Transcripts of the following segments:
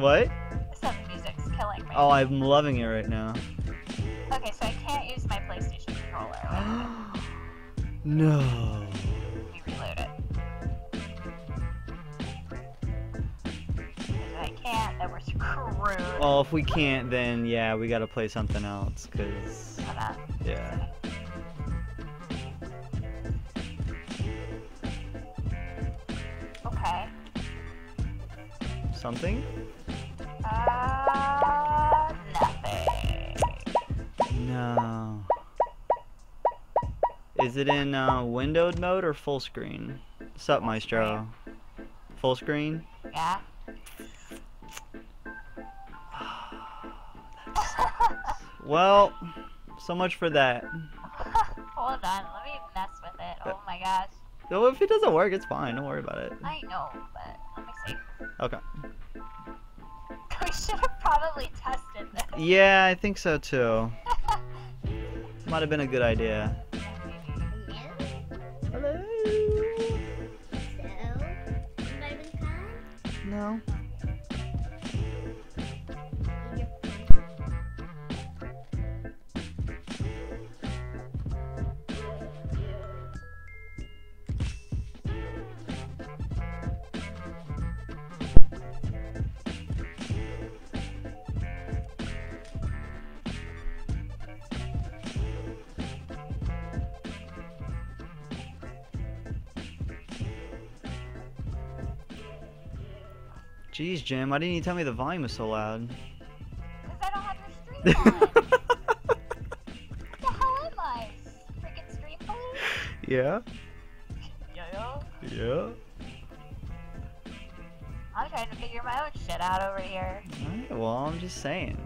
What? Music's killing me. Oh, I'm loving it right now. Okay, so I can't use my PlayStation controller. no. Let me reload it. If I can't, then we're screwed. Well, if we can't, then yeah, we gotta play something else, cause yeah. Okay. Something? Uh, nothing. No. Is it in uh, windowed mode or full screen? What's up, Maestro? Full screen? Yeah. Well, so much for that. Hold on, let me mess with it. Oh my gosh. Well, if it doesn't work, it's fine. Don't worry about it. I know, but let me see. Okay. Should have probably tested this. Yeah, I think so too. Might have been a good idea. Jeez, Jim, why didn't you tell me the volume was so loud? Because I don't have your stream on. the hell am I? Freaking stream yeah. Yeah. I'm trying to figure my own shit out over here. Alright, well, I'm just saying.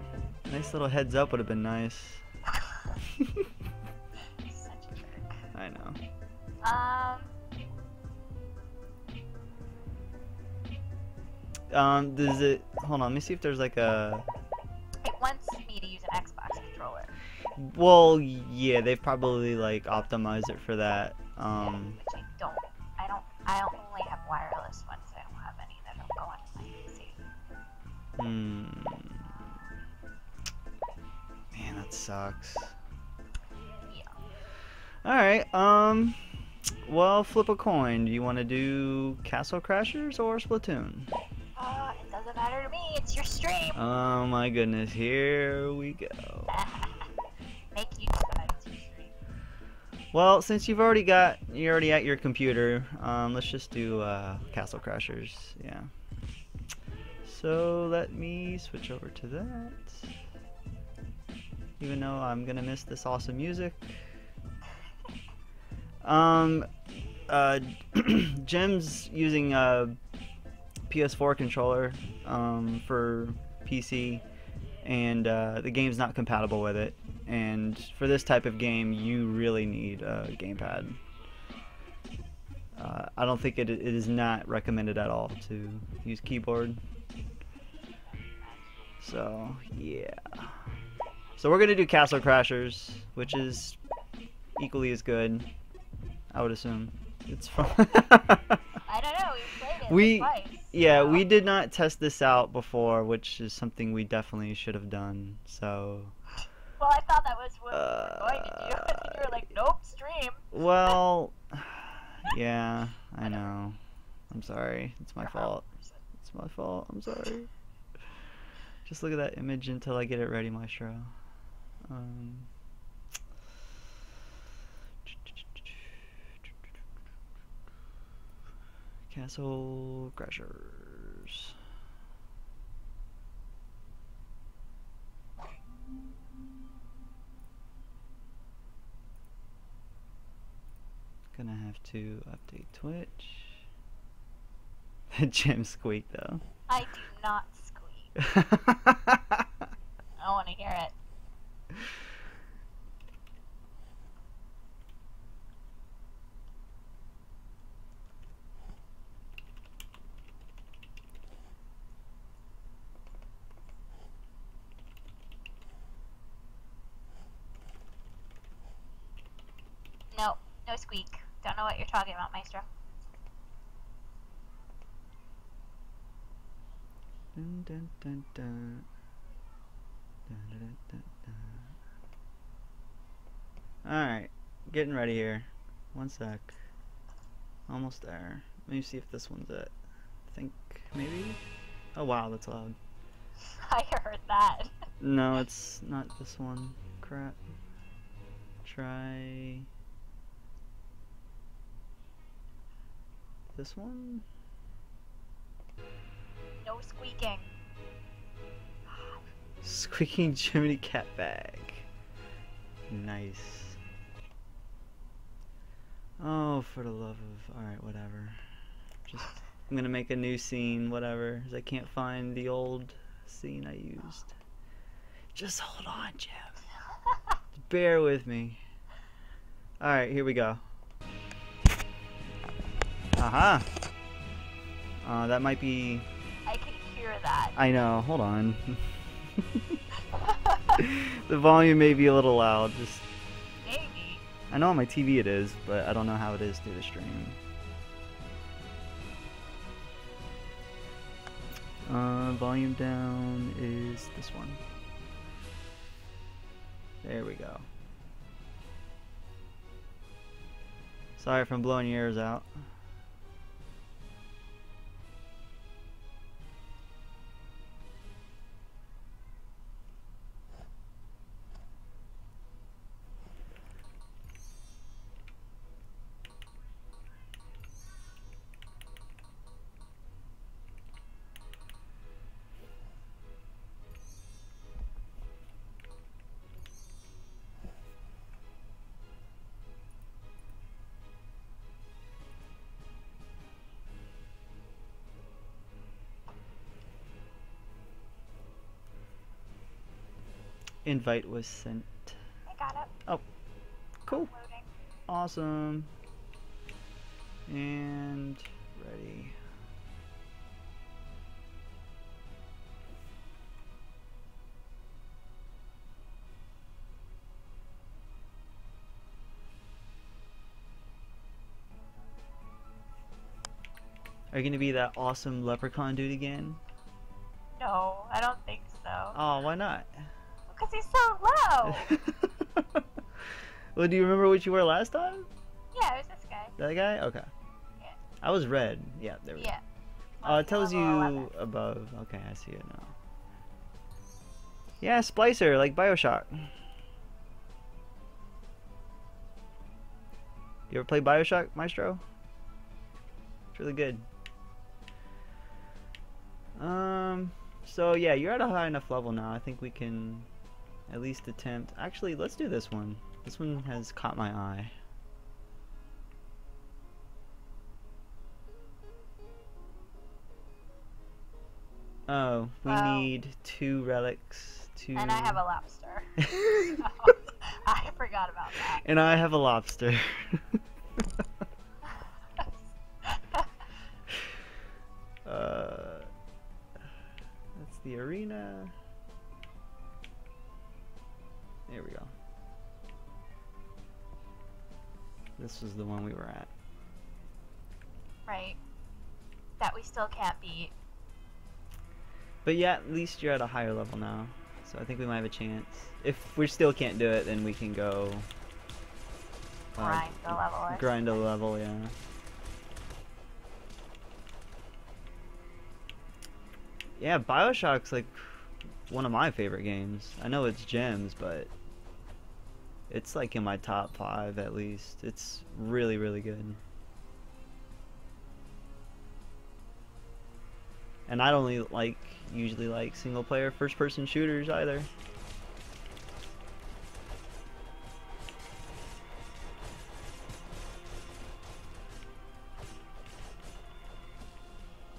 Nice little heads up would have been nice. Such a jerk. I know. Um, Um, does it? Hold on, let me see if there's like a. it wants me to use an Xbox controller. Well, yeah, they've probably like optimized it for that. Um, Which I don't. I don't. I only have wireless ones. I don't have any that don't go onto my PC. hmm. Man, that sucks. Yeah. All right. Um. Well, flip a coin. Do you want to do Castle Crashers or Splatoon? Uh, it doesn't matter to me. It's your stream. Oh my goodness, here we go. Make use of it. It's your stream. Well, since you've already got, you're already at your computer, um, let's just do uh, Castle Crashers. Yeah. So let me switch over to that. Even though I'm gonna miss this awesome music. Um, uh, Jim's using a PS4 controller um, for PC, and uh, the game's not compatible with it. And for this type of game, you really need a gamepad. Uh, I don't think it, it is not recommended at all to use keyboard. So yeah. So we're gonna do Castle Crashers, which is equally as good. I would assume. It's from. I don't know. We played it We- twice. Yeah, we did not test this out before, which is something we definitely should have done. So, Well, I thought that was what we were going to do. and you were like, nope, stream. well, yeah, I know. I'm sorry. It's my fault. It's my fault. I'm sorry. Just look at that image until I get it ready, Maestro. Um, Castle Crashers. Gonna have to update Twitch. The gem squeak though. I do not squeak. I don't want to hear it. No, no squeak. Don't know what you're talking about, Maestro. Dun, dun, dun, dun. Dun, dun, dun, dun, dun. Alright, getting ready here. One sec. Almost there. Let me see if this one's it. I think maybe? Oh wow, that's loud. I heard that. No, it's not this one. Crap. Try this one. No squeaking. Squeaking Jiminy Cat bag. Nice. Oh, for the love of. Alright, whatever. Just. I'm gonna make a new scene, whatever. 'cause I can't find the old scene I used. Just hold on, Jim. Bear with me. Alright, here we go. Aha! Uh, that might be. I can hear that. I know, hold on. the volume may be a little loud. Just Maybe. I know on my TV it is, but I don't know how it is through the stream. Uh, volume down is this one. There we go. Sorry if I'm blowing your ears out. Invite was sent. I got it. Oh, cool. Awesome. And ready. Are you gonna be that awesome leprechaun dude again? No, I don't think so. Oh, why not? Because he's so low. well, do you remember what you were last time? yeah, it was this guy. That guy? Okay. Yeah. I was red. Yeah, there we go. Yeah. Oh, it tells you 11. above. Okay, I see it now. Yeah, Splicer, like Bioshock. You ever play Bioshock, Maestro? It's really good. Um, so yeah, you're at a high enough level now. I think we can at least attempt. Actually, let's do this one. This one has caught my eye. Oh, we Wow. need two relics to. And I have a lobster. I forgot about that. and I have a lobster. uh, that's the arena. There we go. This was the one we were at. right. That we still can't beat. But yeah, at least you're at a higher level now. So I think we might have a chance. If we still can't do it, then we can go. uh, Grind the level. grind a level, yeah. Yeah, Bioshock's like one of my favorite games. I know it's gems, but it's like in my top five at least. It's really, really good. And I don't only like usually like single player first person shooters either.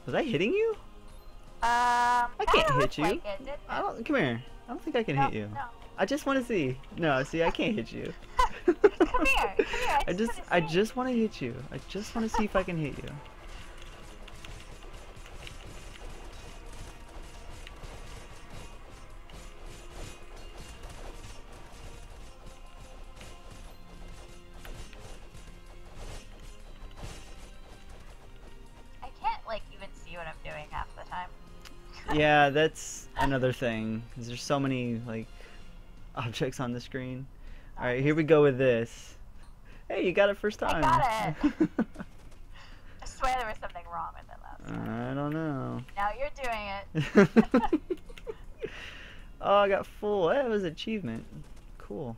Was I hitting you? Um, I can't hit you. Like it, I don't. Come here. I don't think I can no, hit you. No. I just want to see. No, see, I can't hit you. Come here. Come here. I, I just, I just want to hit you. I just want to see if I can hit you. I can't like even see what I'm doing half the time. Yeah, that's another thing. 'cause there's so many like objects on the screen. All right, here we go with this. Hey, you got it first time. I got I swear there was something wrong with it last time. I don't know. Now you're doing it. oh, I got full. That was achievement. Cool.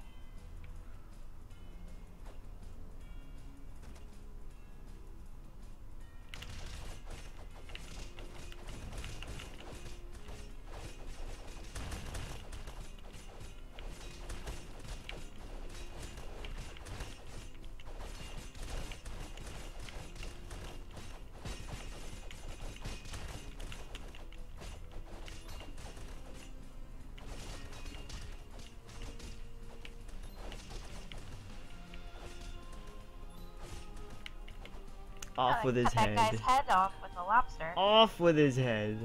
Off Oh, with his head. That guy's head off with a lobster. Off with his head.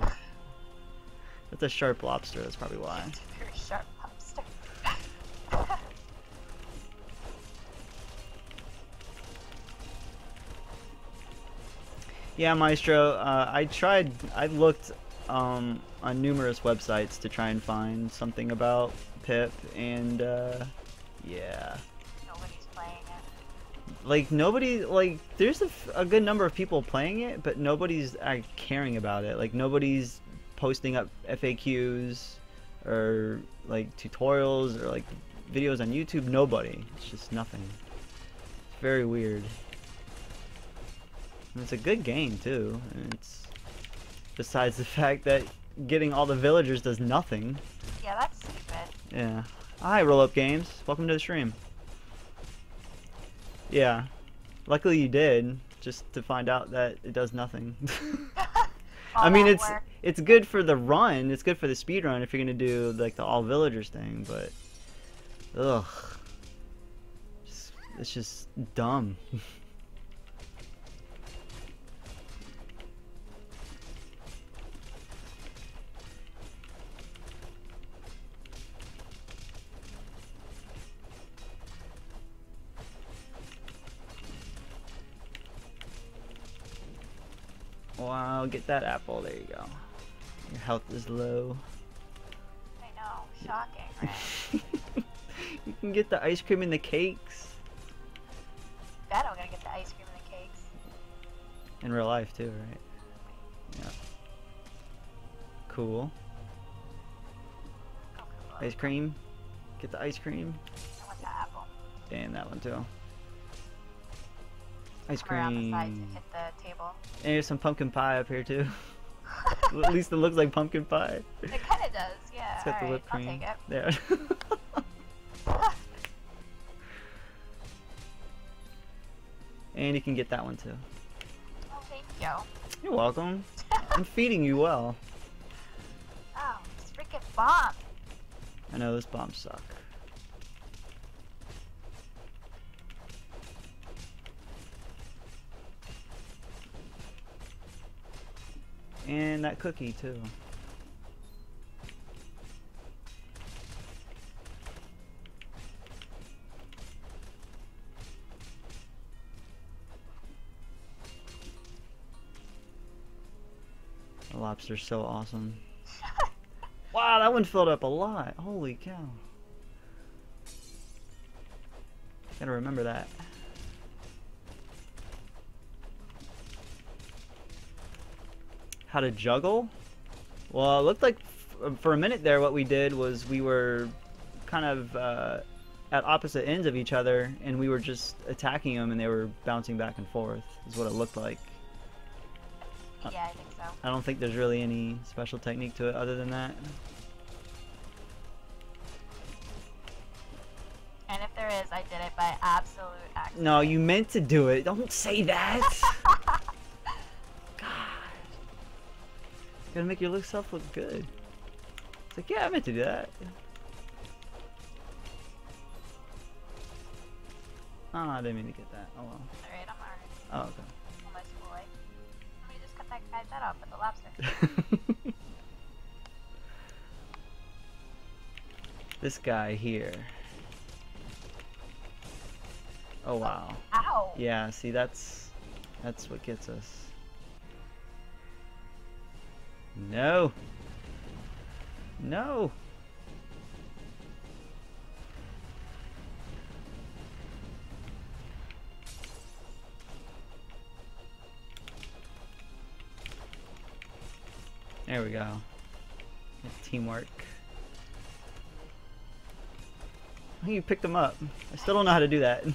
That's a sharp lobster. That's probably why. It's a very sharp lobster. Yeah, Maestro. Uh, I tried. I looked um, on numerous websites to try and find something about Pip, and uh, yeah, Nobody's playing it. Like nobody. Like there's a good number of people playing it, but nobody's uh, caring about it. Like nobody's posting up FAQs or like tutorials or like videos on YouTube. Nobody. It's just nothing. It's very weird. And it's a good game too. And it's besides the fact that getting all the villagers does nothing. Yeah, that's stupid. Yeah. Hi, Roll Up Games. Welcome to the stream. Yeah. Luckily you did, just to find out that it does nothing. I mean, it's work. it's good for the run. It's good for the speed run if you're gonna do like the all villagers thing, but ugh, Just- it's just dumb. Wow, get that apple. There you go. Your health is low. I know. Shocking, right? you can get the ice cream and the cakes Bet I'm gonna get the ice cream and the cakes. in real life too, right? Yeah. Cool. Cool. Ice cream. Get the ice cream I want the apple. and that one too. Ice Come around the side cream. hit the table. And there's some pumpkin pie up here too. At least it looks like pumpkin pie. it kinda does, yeah. It's got the Alright, whipped I'll cream. There. and you can get that one too. Oh, thank you. You're welcome. I'm feeding you well. Oh, this freaking bomb. I know those bombs suck. And that cookie too. The lobster's so awesome. Wow, that one filled up a lot. Holy cow. Gotta remember that. How to juggle? Well, it looked like f- for a minute there what we did was we were kind of uh, at opposite ends of each other and we were just attacking them and they were bouncing back and forth is what it looked like. Yeah, I think so. I don't think there's really any special technique to it other than that. And if there is, I did it by absolute accident. No, you meant to do it. Don't say that. Gotta make your look self look good. It's like, yeah, I meant to do that. Oh, I didn't mean to get that. Oh well. Alright, I'm alright. Oh, okay. Let me just cut that guy's head off with the lobster. this guy here. Oh wow. Ow! Yeah, see that's that's what gets us. No. No. There we go. Good teamwork. You picked them up. I still don't know how to do that.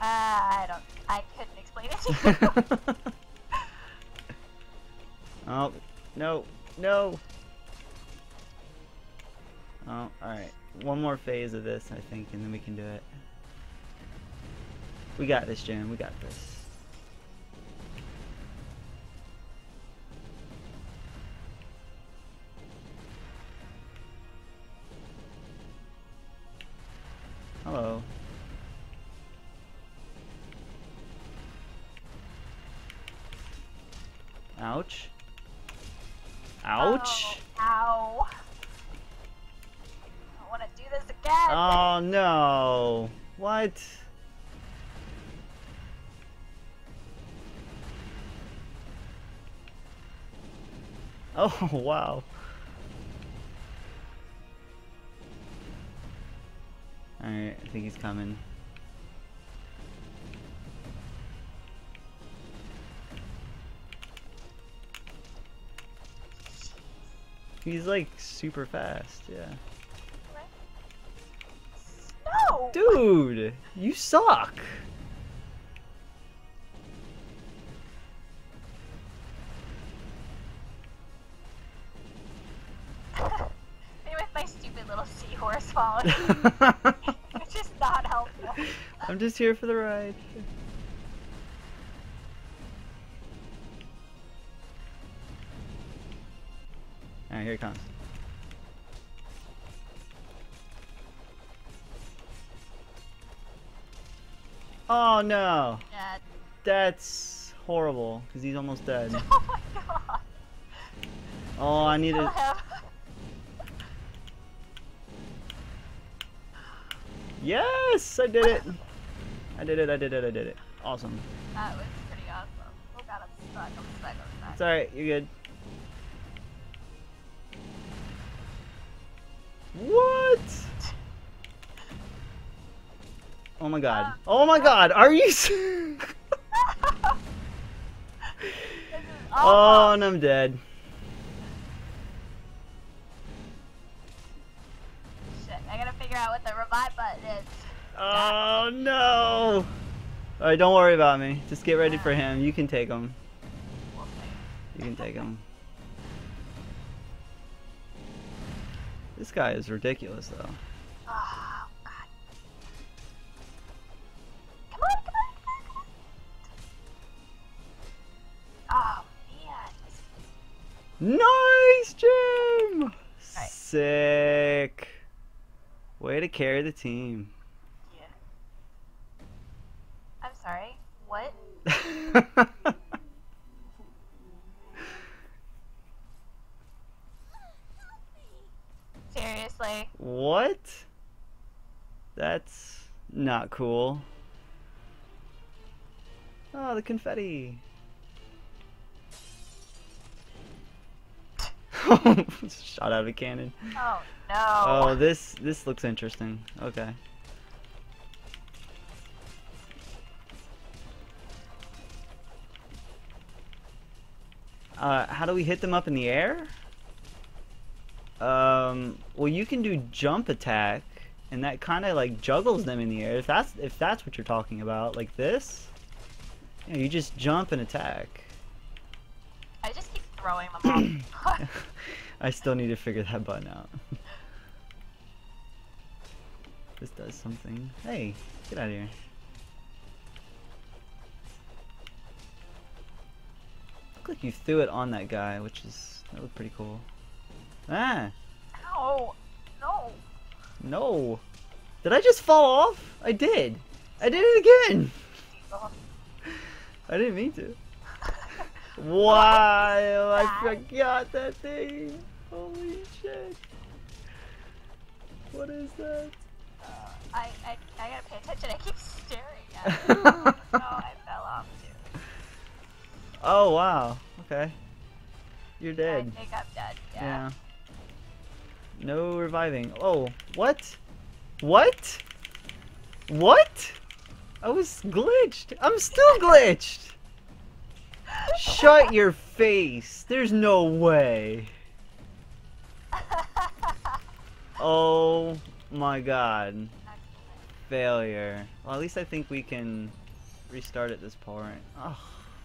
Uh, I don't. I couldn't explain it to you. oh, no, no. Oh, alright. One more phase of this, I think, and then we can do it. We got this, Jim. We got this. Oh wow. Alright, I think he's coming. He's like super fast, yeah. no. Dude, you suck. it's just not helpful. I'm just here for the ride. Alright, here it comes. Oh no! Dad. That's horrible, because he's almost dead. Oh my god. Oh, I need to. Yes! I did it! I did it, I did it, I did it. Awesome. That was pretty awesome. Oh god, I'm stuck. I'm stuck. I'm stuck. It's alright, you're good. What? Oh my god. Oh my god, are you This is Oh, and I'm dead. Alright, don't worry about me. Just get ready for him. You can take him. You can take him. This guy is ridiculous though. Oh, God. Come on, come on, come on, come on. Oh, man. Nice, Jim! Alright. Sick. Way to carry the team. Yeah. I'm sorry. What? Seriously? what? That's not cool. Oh, the confetti. Shot out of a cannon. Oh, no. Oh, this this looks interesting. Okay. Uh, how do we hit them up in the air? Um, well, you can do jump attack, and that kind of like juggles them in the air. If that's if that's what you're talking about, like this, yeah, you just jump and attack. I just keep throwing them off. I still need to figure that button out. this does something. Hey, get out of here. Look like you threw it on that guy, which is that looked pretty cool. Ah, Ow. No. no. Did I just fall off? I did. I did it again. Oh. I didn't mean to. Wow, I forgot that thing. Holy shit. What is that? Uh, I, I, I gotta pay attention. I keep staring at it. oh, I fell off too. Oh wow. Okay. You're dead. I think I'm dead. Yeah. Yeah. No reviving. Oh, what? What? What? I was glitched. I'm still glitched. Shut your face. There's no way. Oh my god. Failure. Well, at least I think we can restart at this point. Oh,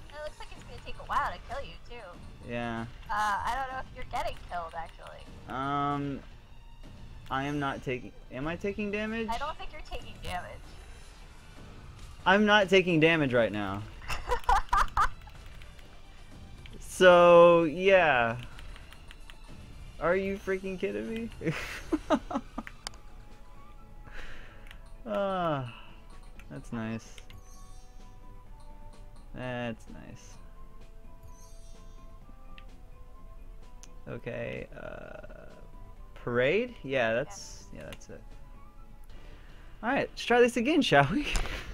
It looks like it's gonna take a while to kill you too. yeah. Uh, I don't know if you're getting killed actually. Um, I am not taking. Am I taking damage? I don't think you're taking damage. I'm not taking damage right now. So yeah. Are you freaking kidding me? Ah, that's nice. That's nice. Okay, uh, parade? Yeah, that's yeah, that's it. All right, let's try this again, shall we?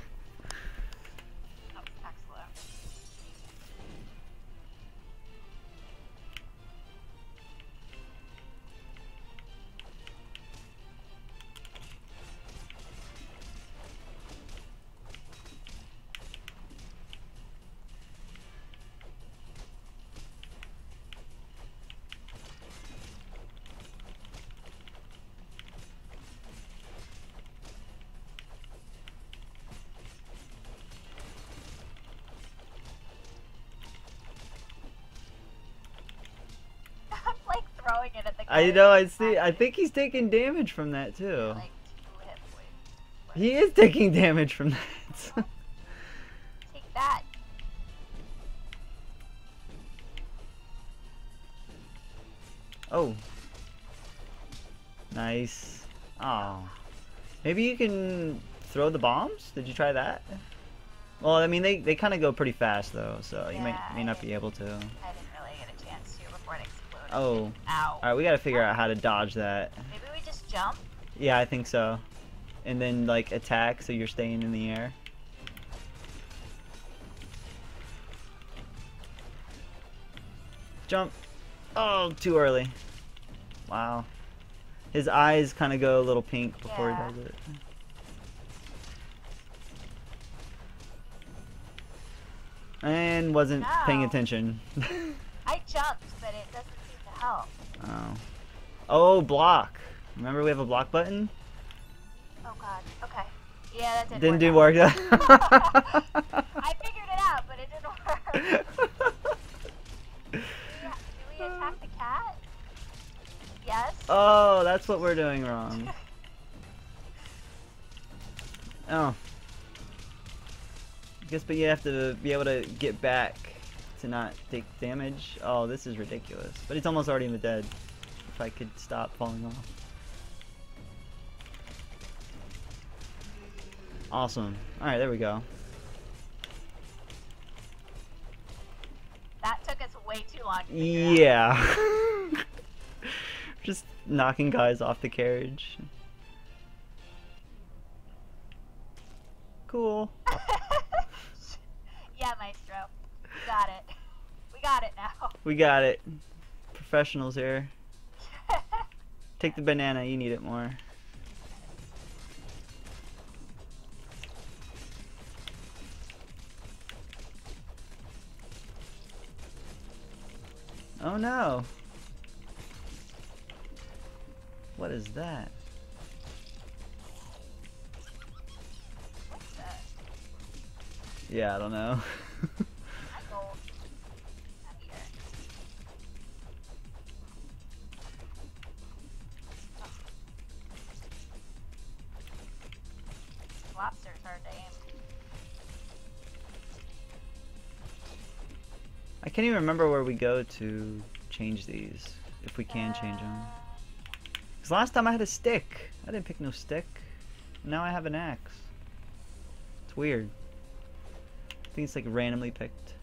I know. I see. I think he's taking damage from that too. Like two hit points. He is taking damage from that. Take that. oh. Nice. Oh. Maybe you can throw the bombs? Did you try that? Well, I mean, they, they kind of go pretty fast, though, so you may, may not be able to. Oh. Ow. Alright, we gotta figure out how to dodge that. Maybe we just jump. Yeah, I think so. And then, like, attack so you're staying in the air. Jump. Oh, too early. Wow. His eyes kind of go a little pink before Yeah. he does it. And wasn't paying attention. I jumped, but it doesn't help. oh. Oh, block. Remember we have a block button? Oh god. Okay. Yeah, that Didn't didn't, do work. work. I figured it out, but it didn't work. do, we, do we attack the cat? Yes. oh, that's what we're doing wrong. Oh. I guess, but you have to be able to get back to not take damage. Oh, this is ridiculous. But it's almost already in the dead. If I could stop falling off. Awesome. Alright, there we go. That took us way too long to. Yeah. Just knocking guys off the carriage. Cool. yeah, Maestro. Got it. We got it now. We got it. Professionals here. Take the banana, you need it more. Oh no. What is that? What's that? Yeah, I don't know. I can't even remember where we go to change these, if we can change them. Because last time I had a stick. I didn't pick no stick. Now I have an axe. It's weird. I think it's like randomly picked.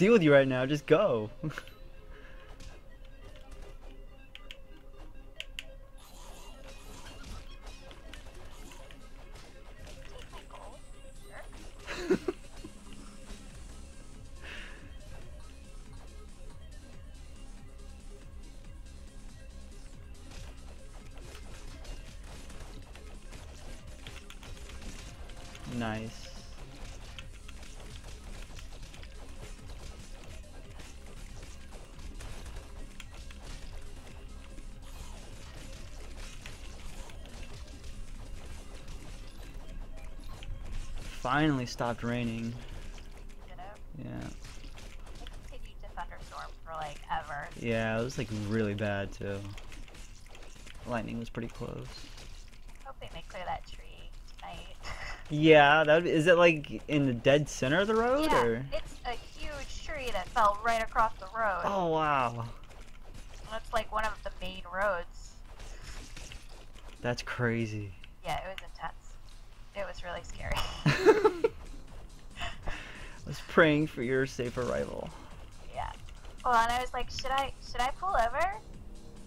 Deal with you right now. Just go. Finally stopped raining. You know? Yeah. It continued to thunderstorm for like ever. Yeah, it was like really bad too. Lightning was pretty close. Hoping they clear that tree tonight. Yeah, that be, is it like in the dead center of the road yeah, or? it's a huge tree that fell right across the road. Oh wow, And it's like one of the main roads. that's crazy. Yeah, it was intense. It was really scary. I was praying for your safe arrival. yeah. Well, and I was like, should I should I pull over?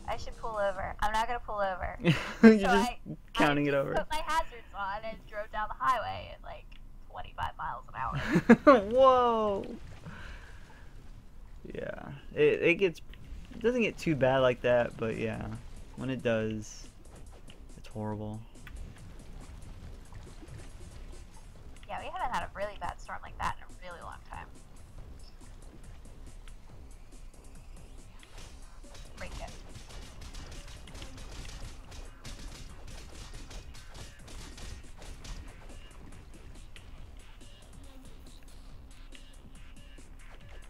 I should pull over. I'm not gonna pull over. You're So just I- counting I it over. Put my hazards on and drove down the highway at like 25 miles an hour. Whoa. Yeah, it it gets it doesn't get too bad like that, but yeah, when it does, it's horrible. Yeah, we haven't had a really bad storm like that in a really long time. Break it.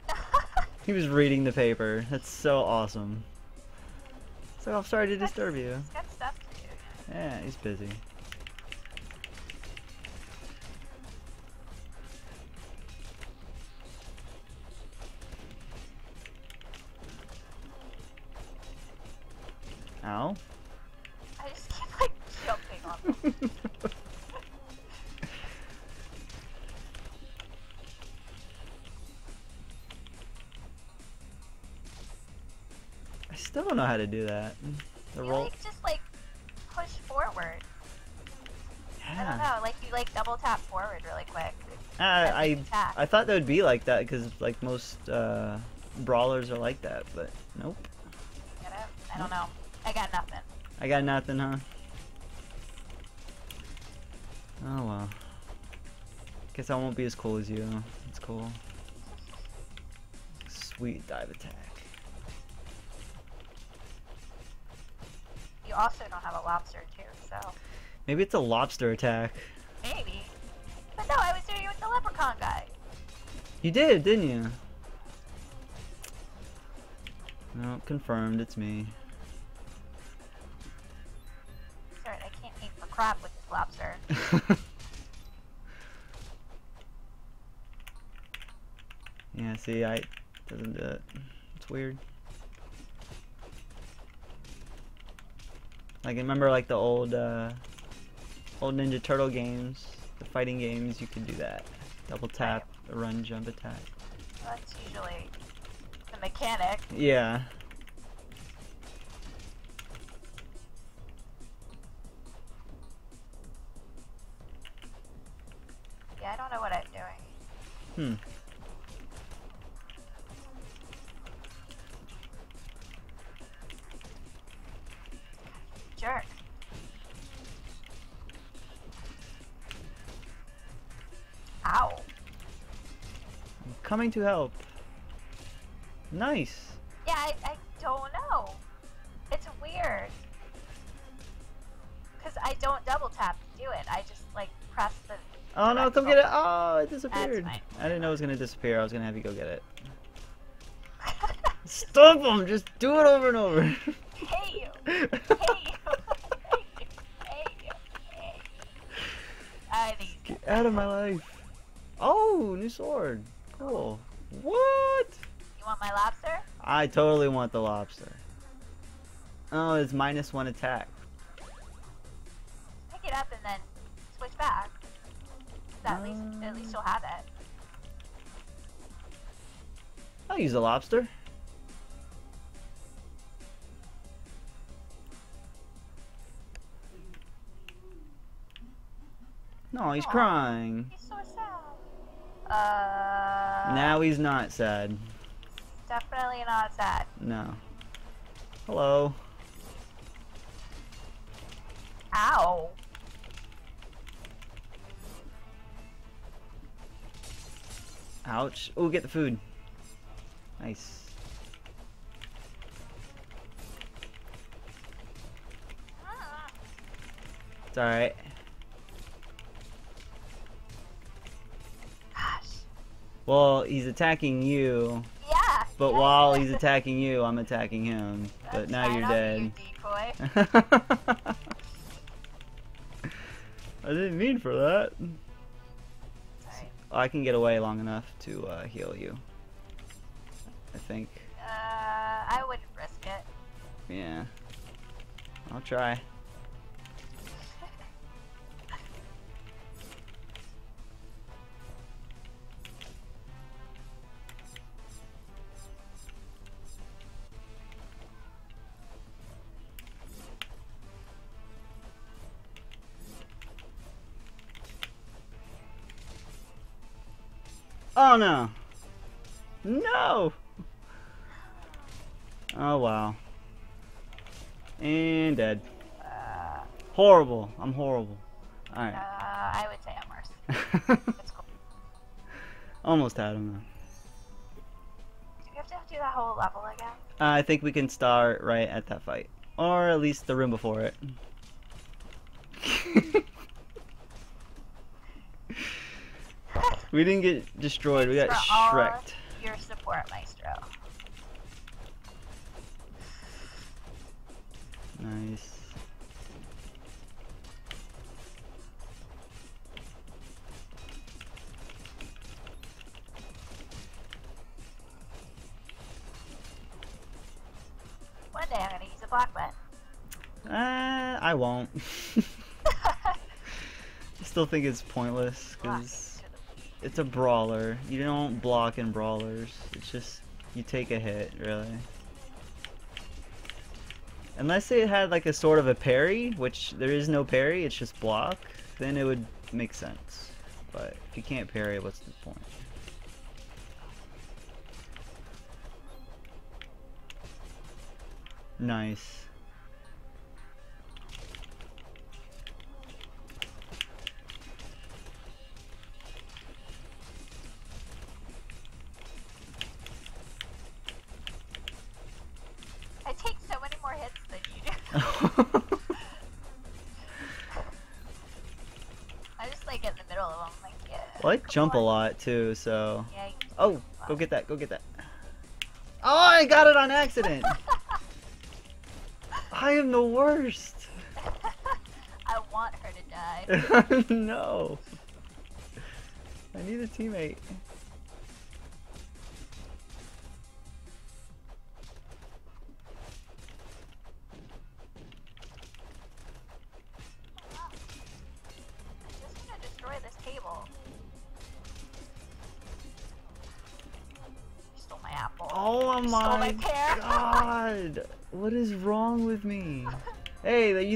He was reading the paper. That's so awesome. So I'm sorry to disturb you. He's got stuff to do. Yeah, he's busy. I just keep like jumping on them. I still don't know how to do that. The You roll. like just like push forward. I don't know, like you like double tap forward really quick. I, I. I thought that would be like that because like most uh, brawlers are like that, but nope. Get it? I don't know. I got nothing. I got nothing, huh? Oh well. Guess I won't be as cool as you. It's cool. Sweet dive attack. You also don't have a lobster too, so Maybe it's a lobster attack. maybe. But no, I was doing it with the leprechaun guy. You did, didn't you? No, confirmed. It's me. Crap with this lobster. yeah. See, I doesn't do it. It's weird. Like remember, like the old, uh, old Ninja Turtle games, the fighting games. You could do that. Double tap, run, jump attack. That's usually the mechanic. Yeah. Hmm. Jerk. Ow. I'm coming to help. Nice. Yeah, I, I don't know. It's weird. Because I don't double tap to do it. I just, like, press the... Oh no, come get it. Oh, it disappeared. I didn't know it was gonna disappear. I was gonna have you go get it. Stop him! Just do it over and over. Hey you! Hey you! Hey you! Hey you! I need Get out of my life. Oh, new sword. Cool. What? You want my lobster? I totally want the lobster. Oh, it's minus one attack. Pick it up and then switch back. At least at least still had it. I'll use a lobster. No, he's Aw. crying. He's so sad. Uh. Now he's not sad. Definitely not sad. No. Hello. Ow. Ouch. Oh, get the food. Nice. It's alright. Gosh. Well, he's attacking you, Yeah. but yeah, while he's attacking you, I'm attacking him. That's But now fine, you're dead. decoy. I didn't mean for that. Sorry. I can get away long enough to uh, heal you. Think. Uh, I wouldn't risk it. Yeah. I'll try. Oh no! No! Oh wow. And dead. Uh, Horrible. I'm horrible. uh, Alright. I would say I'm worse. It's cool. Almost had him Do we have to do that whole level again? Uh, I think we can start right at that fight. Or at least the room before it. we didn't get destroyed, we got shreked. Your support, Maestro. Nice. One day I'm gonna use a block button. Uh, I won't. I still think it's pointless because it's a brawler. You don't block in brawlers. It's just you take a hit, really. Unless it had like a sort of a parry, which there is no parry, it's just block, then it would make sense. But if you can't parry, what's the point? Nice. I just like in the middle of them, like yeah. well, I jump a lot too, so. Yeah. Oh, go get that, go get that. Oh, I got it on accident! I am the worst! I want her to die. no! I need a teammate.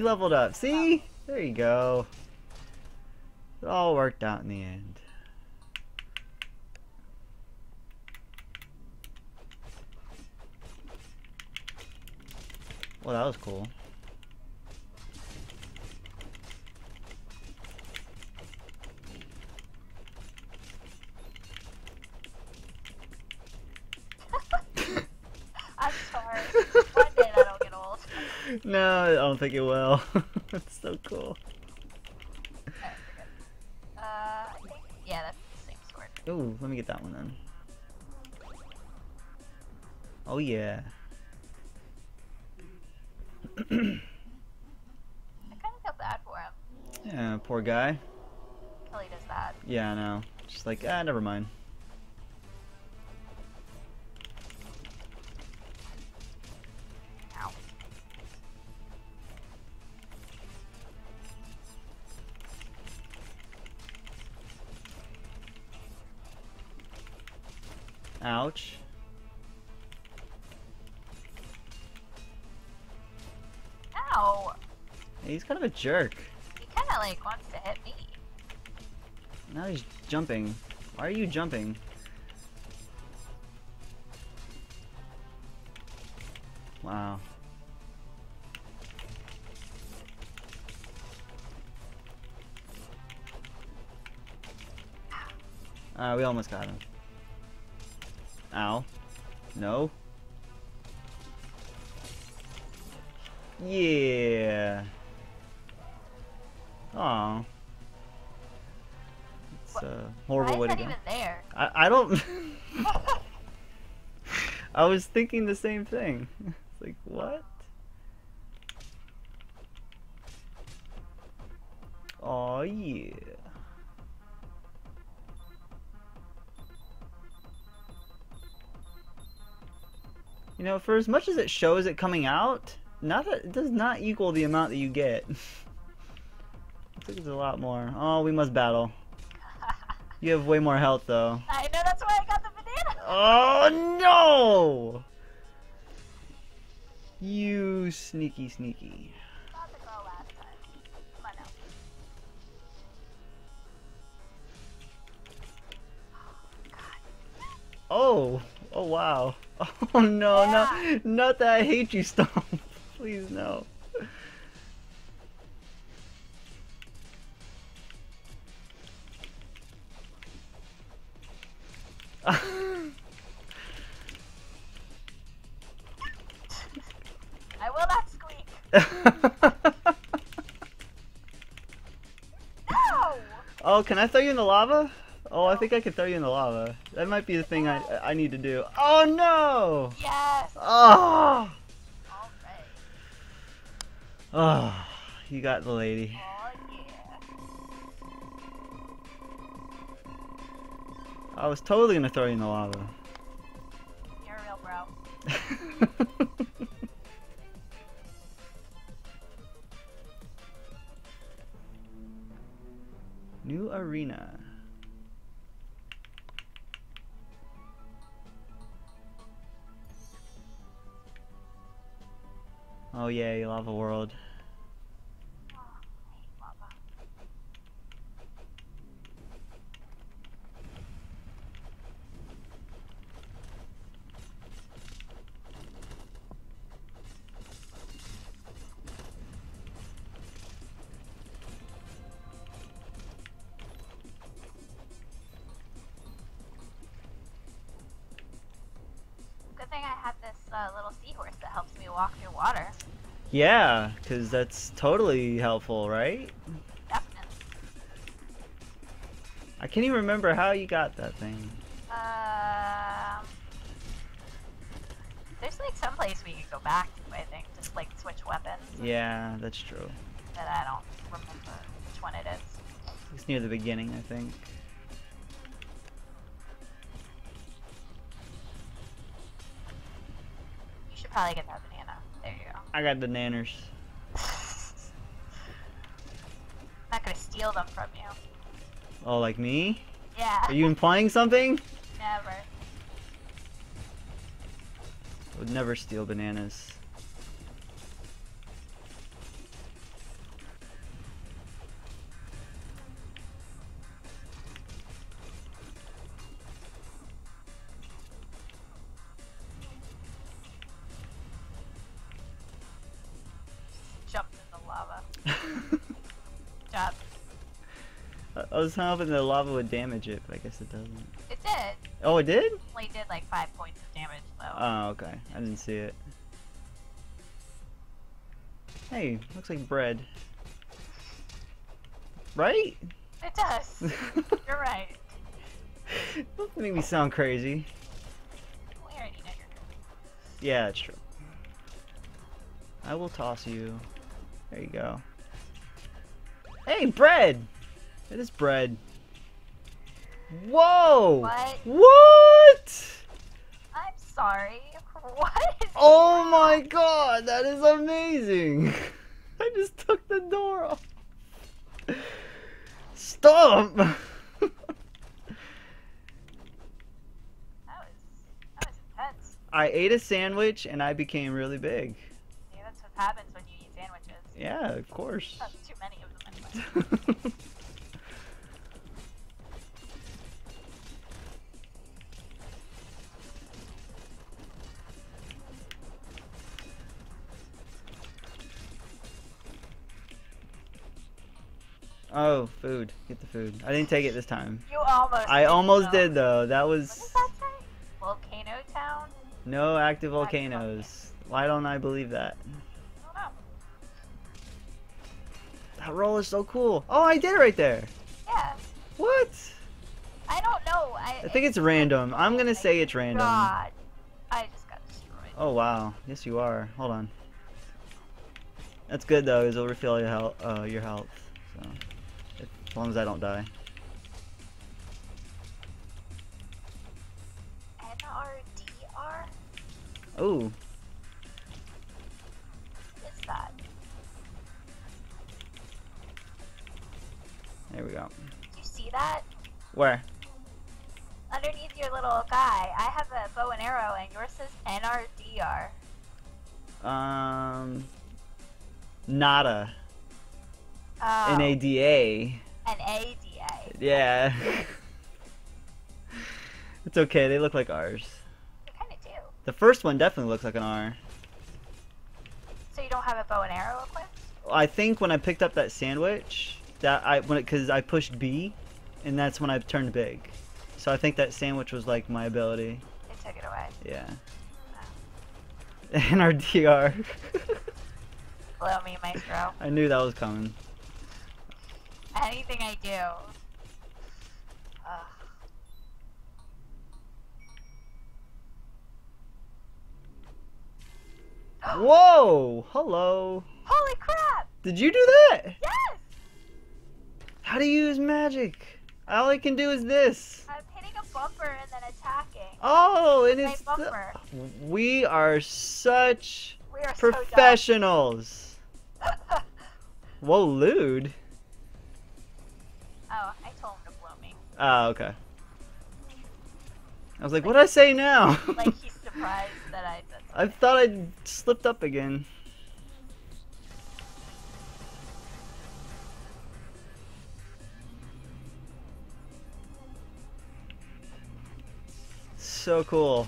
Leveled up. See? There you go. It all worked out in the end. Well, that was cool. I'm sorry. One day that'll get old. no, I don't think it will. That's so cool. Uh, think, yeah, that's the same sword. Ooh, let me get that one then. Oh yeah. I kind of feel bad for him yeah, poor guy. until he does that. Yeah, I know. Just like, ah, never mind. Ouch. Ow! He's kind of a jerk. He kind of like wants to hit me. Now he's jumping. Why are you jumping? Wow. Uh, we almost got him. Ow. No. Yeah. Aw. It's What- a horrible way to go. even there? I, I don't. I was thinking the same thing. It's like, what? Oh yeah. You know, for as much as it shows it coming out, not a, it does not equal the amount that you get. Looks like it's a lot more. Oh, we must battle. You have way more health though. I know that's why I got the banana. Oh no! You sneaky sneaky. Got the girl last time. Come on now. Oh, oh wow. Oh no, Yeah. no, not that I hate you, Stomp. Please no. I will not squeak. No! oh, can I throw you in the lava? Oh, I think I can throw you in the lava. That might be the thing I I need to do. Oh no! Yes! Oh! Oh, you got the lady. Oh yeah. I was totally gonna throw you in the lava. You're a real bro. New arena. Oh yay, lava world. Yeah, cause that's totally helpful, right? I can't even remember how you got that thing. Um, there's like some place we could go back to, I think, just like switch weapons. Yeah, that's true. That I don't remember which one it is. It's near the beginning, I think. Got the nanners. I'm not gonna steal them from you. Oh, like me? Yeah. Are you implying something? Never. I would never steal bananas. Was hoping the lava would damage it, but I guess it doesn't. It did. Oh, it did? Only did like five points of damage though. Oh, okay. I didn't see it. Hey, looks like bread. Right? it does. You're right. Don't make me sound crazy. We already know you're Yeah, that's true. I will toss you. There you go. Hey, bread! It is bread. Whoa! What? What? I'm sorry. What is Oh my god, that is amazing! I just took the door off. Stop! That was intense. I ate a sandwich and I became really big. Yeah, that's what happens when you eat sandwiches. Yeah, of course. That's too many of them anyway. Oh, food. Get the food. I didn't take it this time. You almost. I almost did though. That was that say? Volcano Town? no active volcanoes. Why don't I believe that? I don't know. That roll is so cool. Oh, I did it right there. Yeah. What? I don't know. I, I think it's random. I'm gonna say it's random. God. I just got destroyed. Oh wow. Yes, you are. Hold on. That's good though, because it'll refill your health. Uh, your health. As long as I don't die. NRDR? Oh, What is that? there we go. Do you see that? Where? Underneath your little guy, I have a bow and arrow, and yours says NRDR. Um, nada. Oh, N A D A. An ADA. Yeah. it's okay. They look like ours. You kind of do. The first one definitely looks like an R. So you don't have a bow and arrow equipped? I think when I picked up that sandwich, that I when because I pushed B, and that's when I turned big. So I think that sandwich was like my ability. It took it away. Yeah. Oh. And our DR. Blow me, Maestro. I knew that was coming. Anything I do. Ugh. Whoa! Hello. Holy crap! Did you do that? Yes! How do you use magic? All I can do is this. I'm hitting a bumper and then attacking. Oh, and it's the- bumper. we are such We are so professionals. oh, Whoa, lewd. I told him to blow me. Oh, okay. I was like, what did I say now? Like he's surprised that I said I thought I'd slipped up again. So cool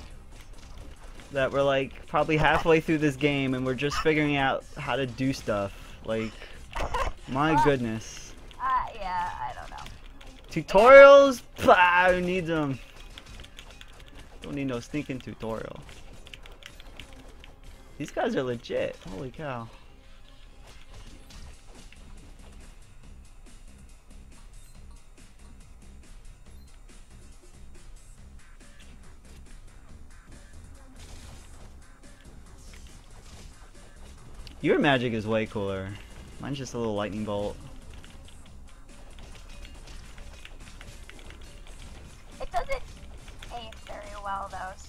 that we're like probably halfway through this game and we're just figuring out how to do stuff. Like, my Well, goodness. Uh, yeah, I don't know. Tutorials? Pah, who them? Don't need no stinking tutorial. These guys are legit. Holy cow. Your magic is way cooler. Mine's just a little lightning bolt.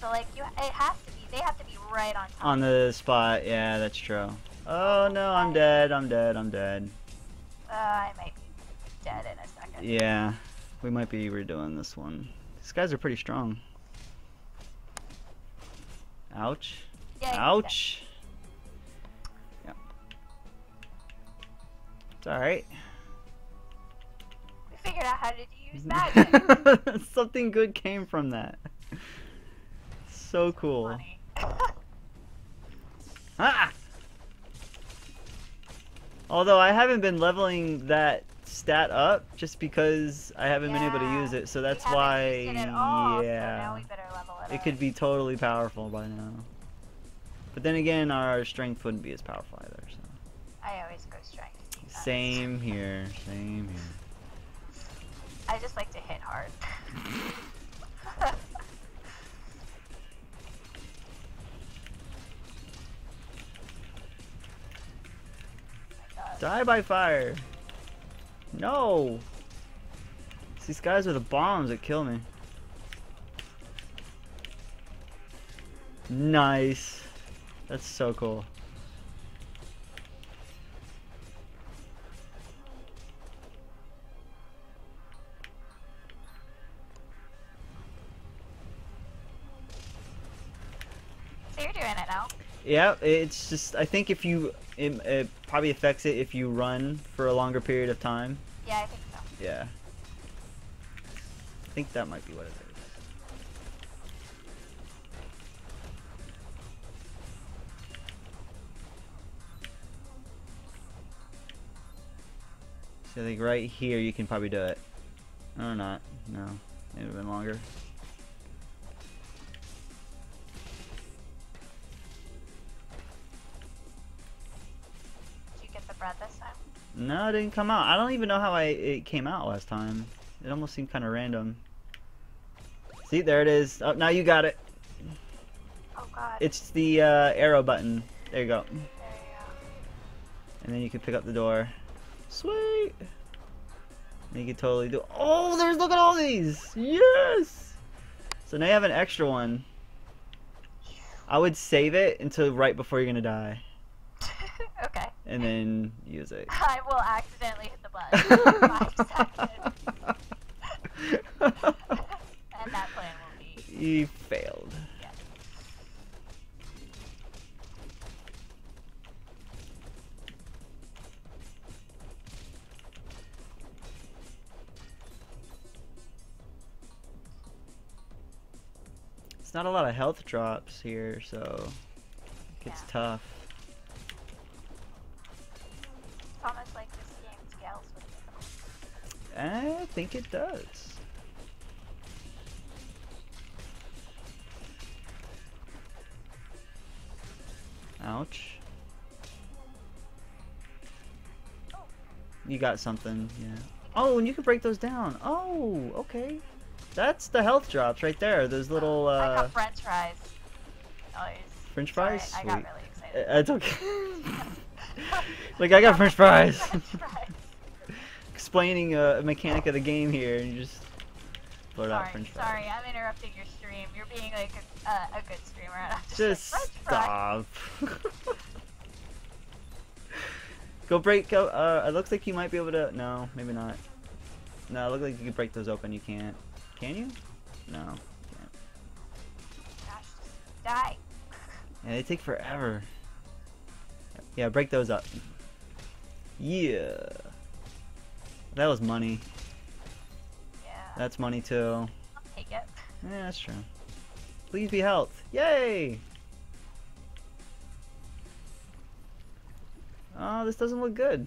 So like you, it has to be. They have to be right on top. On the spot, yeah, that's true. Oh no, I'm dead, I'm dead, I'm dead. Uh, I might be dead in a second. Yeah, we might be redoing this one. These guys are pretty strong. Ouch. Yeah. Ouch. Yeah. It's alright. We figured out how to use magic. Something good came from that. So cool. Ah! Although I haven't been leveling that stat up just because I haven't been able to use it, so that's why it all, yeah. now we better level it, It could be totally powerful by now. But then again, our strength wouldn't be as powerful either. So. I always go strength. Same here. Same here. I just like to hit hard. Die by fire. No. These guys are the bombs that kill me. Nice. That's so cool. Yeah, it's just I think if you it, it probably affects it if you run for a longer period of time. Yeah, I think so. Yeah. I think that might be what it is. So I think right here you can probably do it. Or not. No. It would have been longer. No, it didn't come out. I don't even know how I it came out last time. It almost seemed kind of random. See, there it is. Oh, now you got it. Oh god. It's the uh, arrow button. There you go. there you go. And then you can pick up the door. Sweet. And you can totally do. Oh, there's look at all these. Yes. So now you have an extra one. I would save it until right before you're gonna die, okay. And then use it. I will accidentally hit the button five seconds. and that plan will be. you failed. Yeah. It's not a lot of health drops here, so it's Yeah. tough. It's almost like this game scales with difficulty. I think it does. Ouch. You got something, yeah. Oh, and you can break those down. Oh, okay. That's the health drops right there. Those little I uh, got French fries. Noise. French Sorry, fries. I got really Uh, excited. It's okay. like I got French fries. Explaining a, a mechanic of the game here, and you just blurt out Sorry, French fries. sorry, I'm interrupting your stream. You're being like a, uh, a good streamer. And I'm just, Just like, stop. Go break. Go. Uh, it looks like you might be able to. No, maybe not. No, it looks like you can break those open. You can't. Can you? No. Can't. Gosh, just die. Yeah, they take forever. Yeah, break those up. Yeah. That was money. Yeah. That's money too. I'll take it. Yeah, that's true. Please be health. Yay! Oh, this doesn't look good.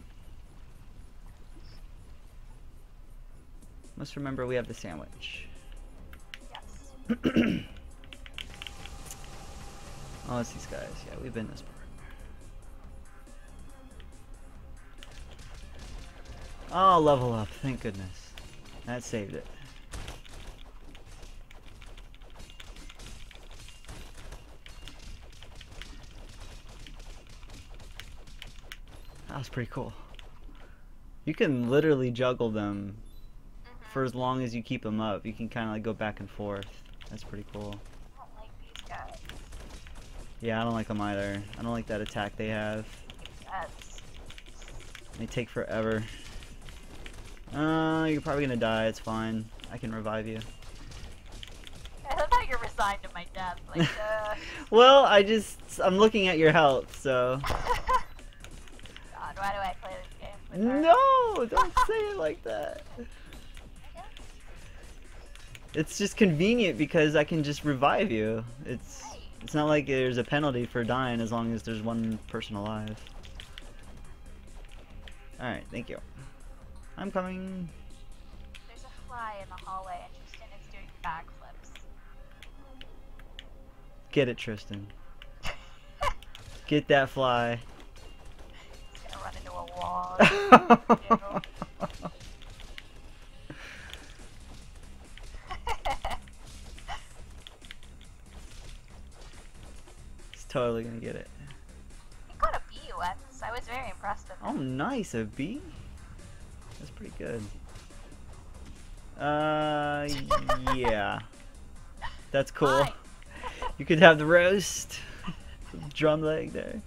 Must remember we have the sandwich. Yes. Oh, it's these guys. Yeah, we've been this part. Oh, level up. Thank goodness. That saved it. That was pretty cool. You can literally juggle them Mhm. for as long as you keep them up. You can kind of like go back and forth. That's pretty cool. I don't like these guys. Yeah, I don't like them either. I don't like that attack they have. They take forever. Uh, you're probably gonna die. It's fine. I can revive you. I love how you're resigned to my death. Like, uh, Well, I just I'm looking at your health, so. God, why do I play this game? with? No, don't say it like that. It's just convenient because I can just revive you. It's Right. it's not like there's a penalty for dying as long as there's one person alive. All right, thank you. I'm coming. There's a fly in the hallway, and Tristan is doing backflips. Get it, Tristan. Get that fly. He's gonna run into a wall. He's totally gonna get it. he got a B once. I was very impressed with Oh, nice, a bee. That's pretty good. Uh, yeah. That's cool. You could have the roast. Drum leg there.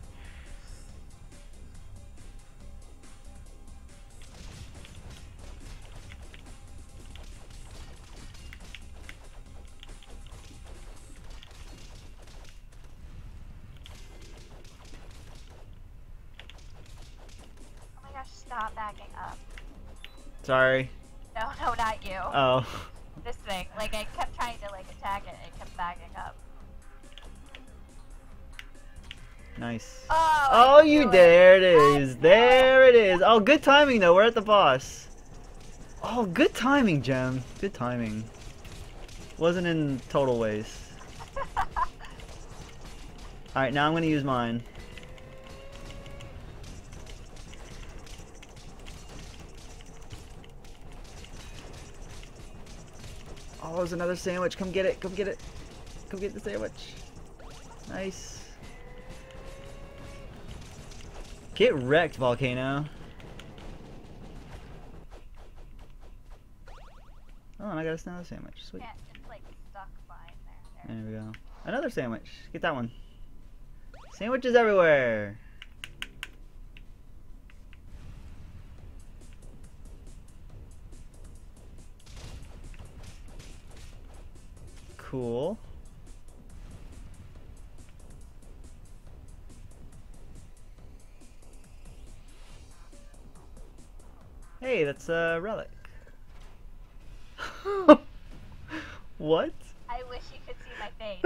Oh my gosh, stop backing. Sorry. No, no, not you. Oh. this thing. Like I kept trying to like attack it, it kept backing up. Nice. Oh. Oh, you it. there it is. I There it is. Oh, good timing though. We're at the boss. Oh, good timing, Gem. Good timing. Wasn't in total waste. All right, now I'm gonna use mine. Oh, there's another sandwich. Come get it. Come get it. Come get the sandwich. Nice. Get wrecked, Volcano. Oh, and I got a another sandwich. Sweet. Yeah, it's like stuck behind there. there. There we go. Another sandwich. Get that one. Sandwiches everywhere. Cool. Hey, that's a relic. what? I wish you could see my face.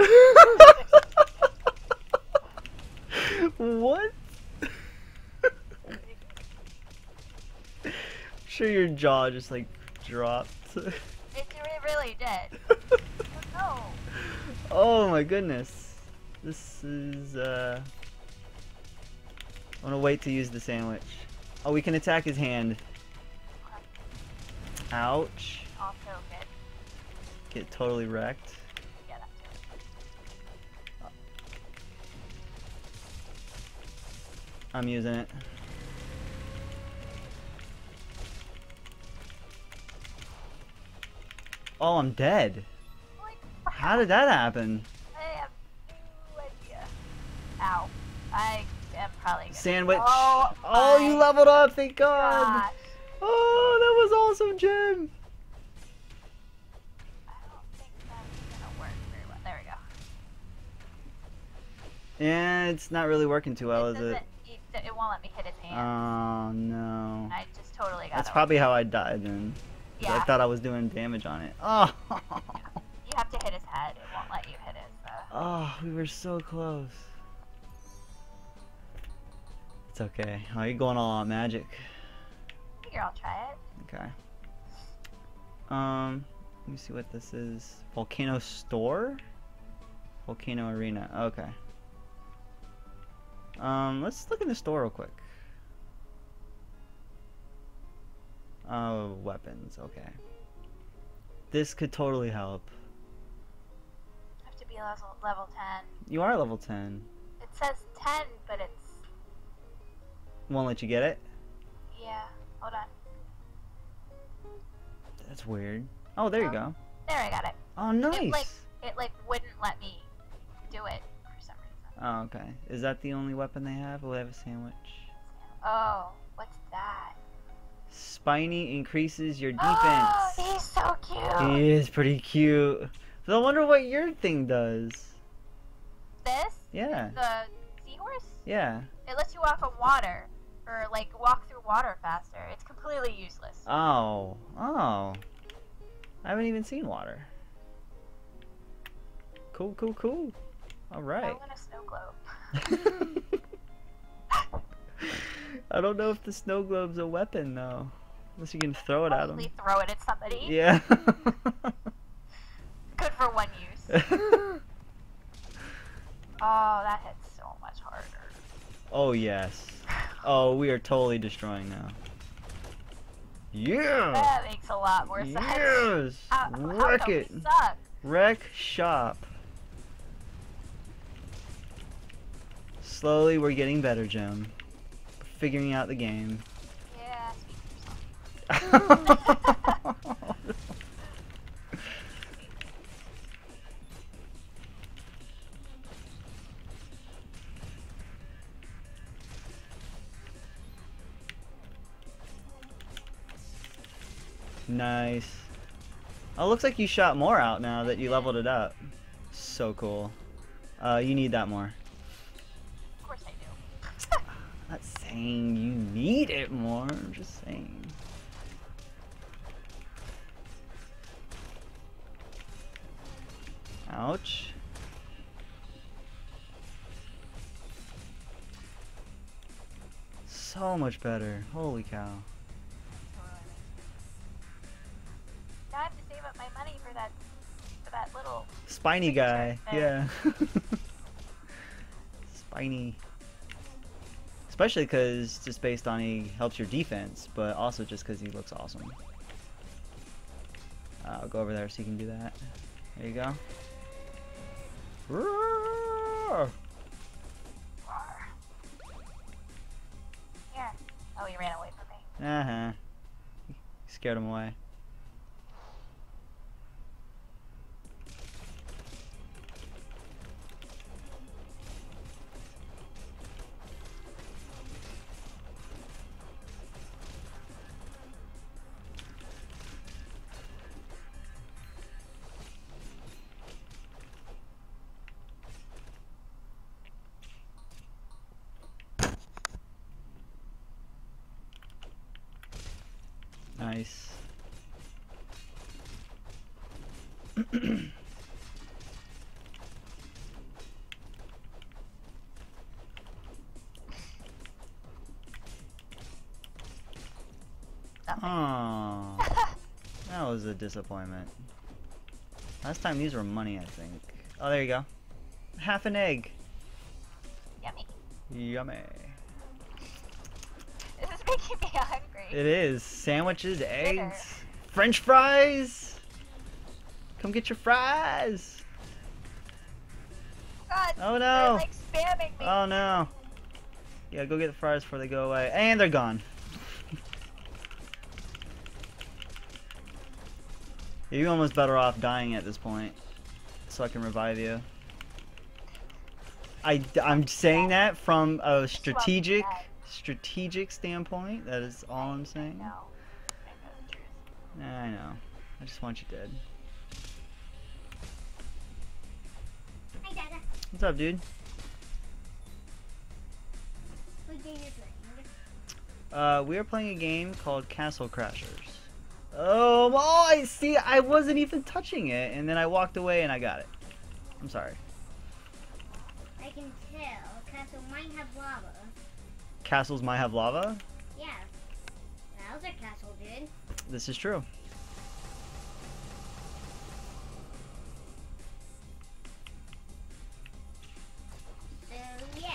what? I'm sure your jaw just like dropped. it, really did. Oh, no. oh my goodness. This is uh I'm gonna wait to use the sandwich. Oh, we can attack his hand. Ouch. Also good. Get totally wrecked. Yeah. I'm using it. Oh, I'm dead. How did that happen? I have no idea. Ow. I am probably. Sandwich. Oh, Oh, you leveled up, thank God. gosh. Oh, that was awesome, Jim. I don't think that's gonna work very well. There we go. Yeah, it's not really working too well, it is it? It, it won't let me hit his hand. Oh no. I just totally got That's probably how I died then. 'Cause I thought I was doing damage on it. Oh. To hit his head. It won't let you hit. Uh... Oh, we were so close. It's okay. Oh, you're going all out magic. Here, I'll try it. Okay. Um, let me see what this is. Volcano Store? Volcano Arena. Okay. Um, let's look in the store real quick. Oh, weapons. Okay. This could totally help. I have to be level, level 10. You are level 10. It says 10, but it's. Won't let you get it? Yeah. Hold on. That's weird. Oh, there you Oh. go. There, I got it. Oh, nice. like- It, like, wouldn't let me do it for some reason. Oh, okay. Is that the only weapon they have? Will they have a sandwich? Oh, what's that? Spiny increases your defense. Oh, he's so cute. He is pretty cute. So I wonder what your thing does. This? Yeah, The seahorse? yeah. It lets you walk on water. Or, like, walk through water faster. It's completely useless. Oh, oh. I haven't even seen water. Cool, cool, cool. Alright. I want a snow globe. I don't know if the snow globe's a weapon though. Unless you can throw it at them. Probably throw it at somebody. Yeah. Good for one use. Oh, that hits so much harder. oh yes. Oh, we are totally destroying now. Yeah. That makes a lot more sense. Yes. How, how Wreck we it. suck? Wreck shop. Slowly, we're getting better, Jim. Figuring out the game. Yeah, nice. Oh, looks like you shot more out now that you leveled it up. So cool. Uh, you need that more. Of course I do. Not saying you need it more. I'm just saying. Ouch. So much better. Holy cow. For that for that little Spiny guy. Yeah. Spiny. Especially because just based on he helps your defense, but also just because he looks awesome. Uh, I'll go over there so you can do that. There you go. Roar! here. Oh, he ran away from me. Uh huh. Scared him away. Nice. Oh, that was a disappointment. Last time these were money, I think. Oh, there you go. Half an egg. Yummy. Yummy. It is. Sandwiches, eggs, french fries. Come get your fries. God, Oh, no. like. Oh no. Yeah, go get the fries before they go away. And they're gone. You're almost better off dying at this point. So I can revive you. I, I'm saying that from a strategic. Strategic standpoint. That is all I'm saying. No. I know the truth. I know. I just want you dead. Hi, Dada. What's up, dude? What game you? Uh, we are playing a game called Castle Crashers. Oh, oh, I see. I wasn't even touching it, and then I walked away and I got it. I'm sorry. I can tell. Castle might have lava. Castles might have lava. Yeah. Bowser Castle did. This is true. So yeah.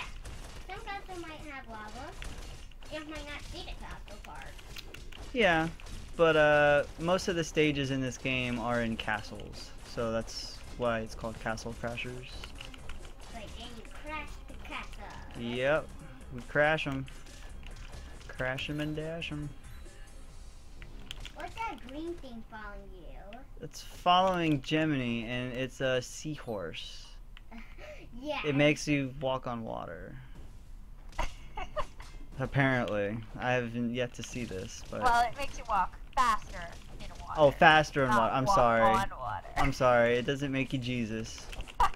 Some castle might have lava. You might not see the castle part. Yeah, but uh, most of the stages in this game are in castles, so that's why it's called Castle Crashers. But then you crash the castle. Yep, we crash them, crash them and dash them. What's that green thing following you? It's following Jemanie, and it's a seahorse. yeah. It makes you walk on water. Apparently, I haven't yet to see this, but well, it makes you walk faster in water. oh, faster in water. I'm walk sorry. On water. I'm sorry. It doesn't make you Jesus. I'm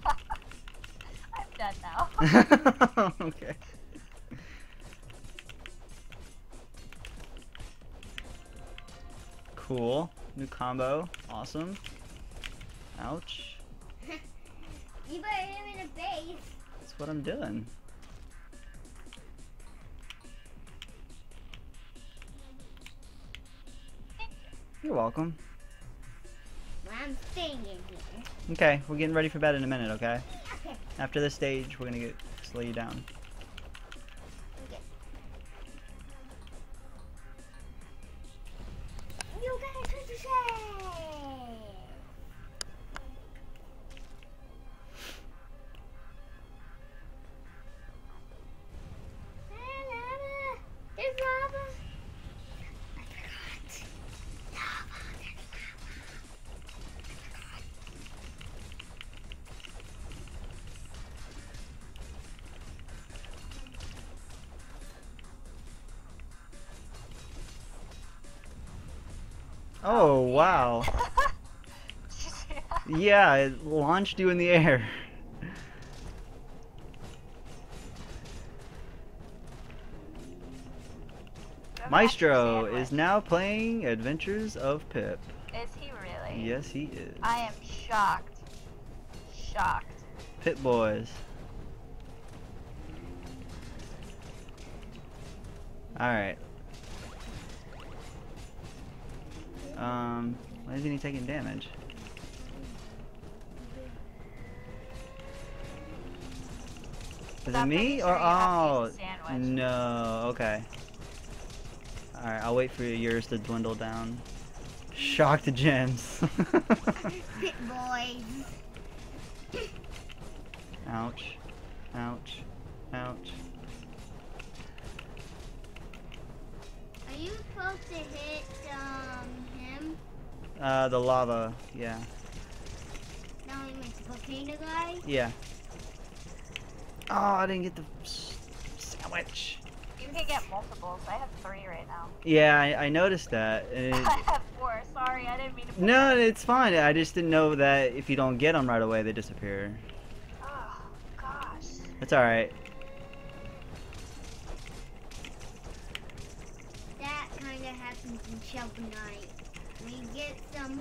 done now. okay. Cool. New combo. Awesome. Ouch. You put him in a base. That's what I'm doing. You're welcome. Well, I'm staying in here. Okay, we're getting ready for bed in a minute, okay? Okay. After this stage, we're gonna get slow you down. Oh, oh, wow. See that? Yeah, it launched you in the air. Maestro is now playing Adventures of Pip. Is he really? Yes, he is. I am shocked. Shocked. Pip Boys. Alright. Um, why isn't he taking damage? Is it me or oh use a sandwich. no? Okay. All right, I'll wait for yours to dwindle down. Shock the gems. Pit boys. ouch, ouch, ouch. Are you supposed to hit? Uh, the lava. Yeah, No, he meant the volcano guy. yeah. Oh, I didn't get the sandwich. You can get multiples. I have three right now. Yeah, I, I noticed that. it- I have four. Sorry, I didn't mean to. no, that- it's fine. I just didn't know that if you don't get them right away, they disappear. Oh gosh. It's all right. That kind of happens in Shovel Knight. We get some moolah. That kind of happens in Shovel Fine.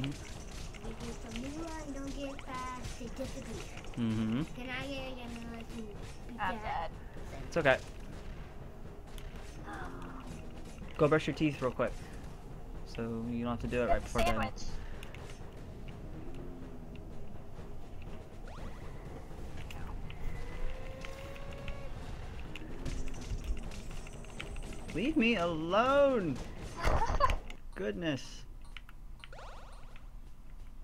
Knight. We get some moolah and don't get fast, they. Mm-hmm. Can I get another to I'm dead. It's okay. Go brush your teeth real quick. So you don't have to do it right Good before bed. sandwich. Leave me alone! Goodness.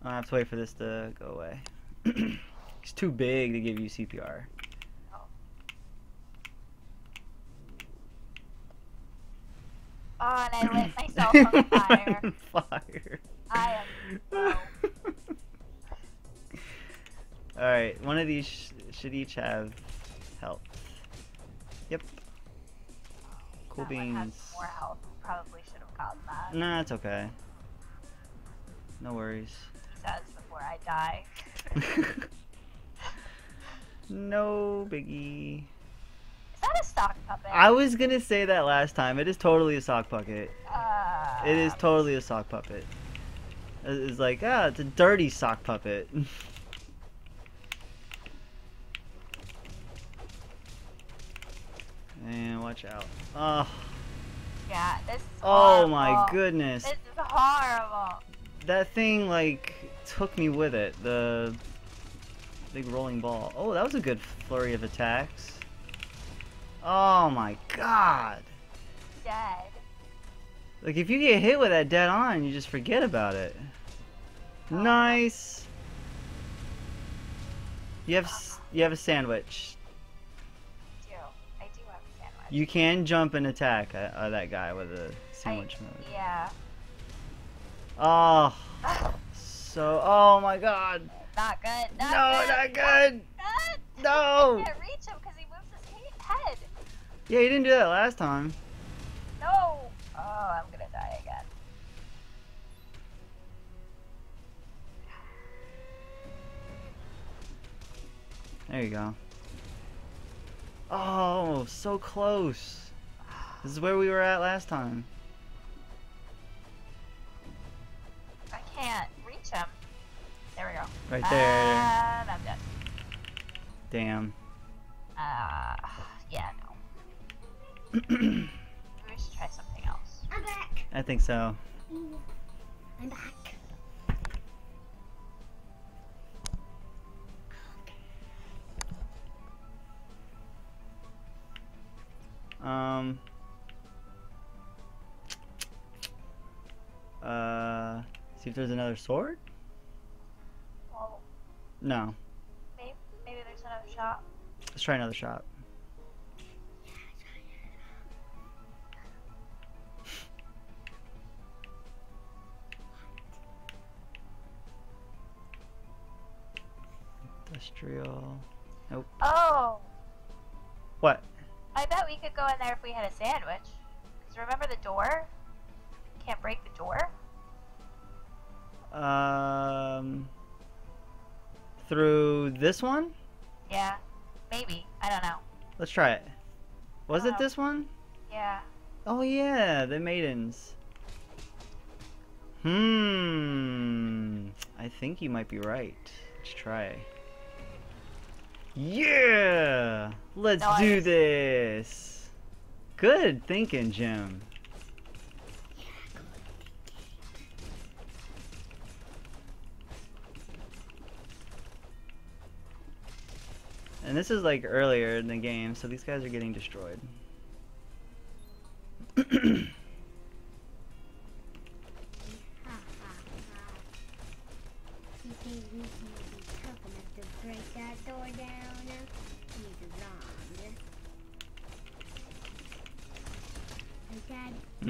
I have to wait for this to go away. He's too big to give you CPR. Oh, and I lit myself on fire. fire. I am low. Alright, one of these sh should each have health. Yep. Cool That beans. more health. Probably should have gotten that. Nah, it's okay. No worries. He says before I die. no biggie. Is that a stock puppet? I was gonna say that last time. It is totally a sock puppet. Uh, It is totally a sock puppet. It's like, ah, it's a dirty sock puppet. and watch out. Oh, Yeah, this is oh my goodness. This is horrible. That thing, like, took me with it. The big rolling ball. Oh, that was a good flurry of attacks. Oh my god. Dead. Like if you get hit with that dead on, you just forget about it. Oh. Nice. You have you have a sandwich. You can jump and attack uh, uh, that guy with a sandwich I, mode. Yeah. Oh, so oh my god. Not good. Not No, good. not good. Good. No. I can't reach him because he moves his head. Yeah, you didn't do that last time. No. Oh, I'm gonna die again. There you go. Oh, so close. This is where we were at last time. I can't reach him. There we go. Right there. And I'm dead. Damn. Uh, yeah, no. We should try something else. I'm back. I think so. I'm back. Um. Uh, see if there's another sword. Well, No, maybe, maybe there's another shop. let's try another shot. Industrial. Nope. Oh, What? I bet we could go in there if we had a sandwich. Cause remember the door? Can't break the door. Um. Through this one? Yeah, maybe. I don't know. Let's try it. Was it Oh. this one? Yeah. Oh yeah, the maidens. Hmm. I think you might be right. Let's try. Yeah! Let's do this! Good thinking, Jim. And this is like earlier in the game, so these guys are getting destroyed.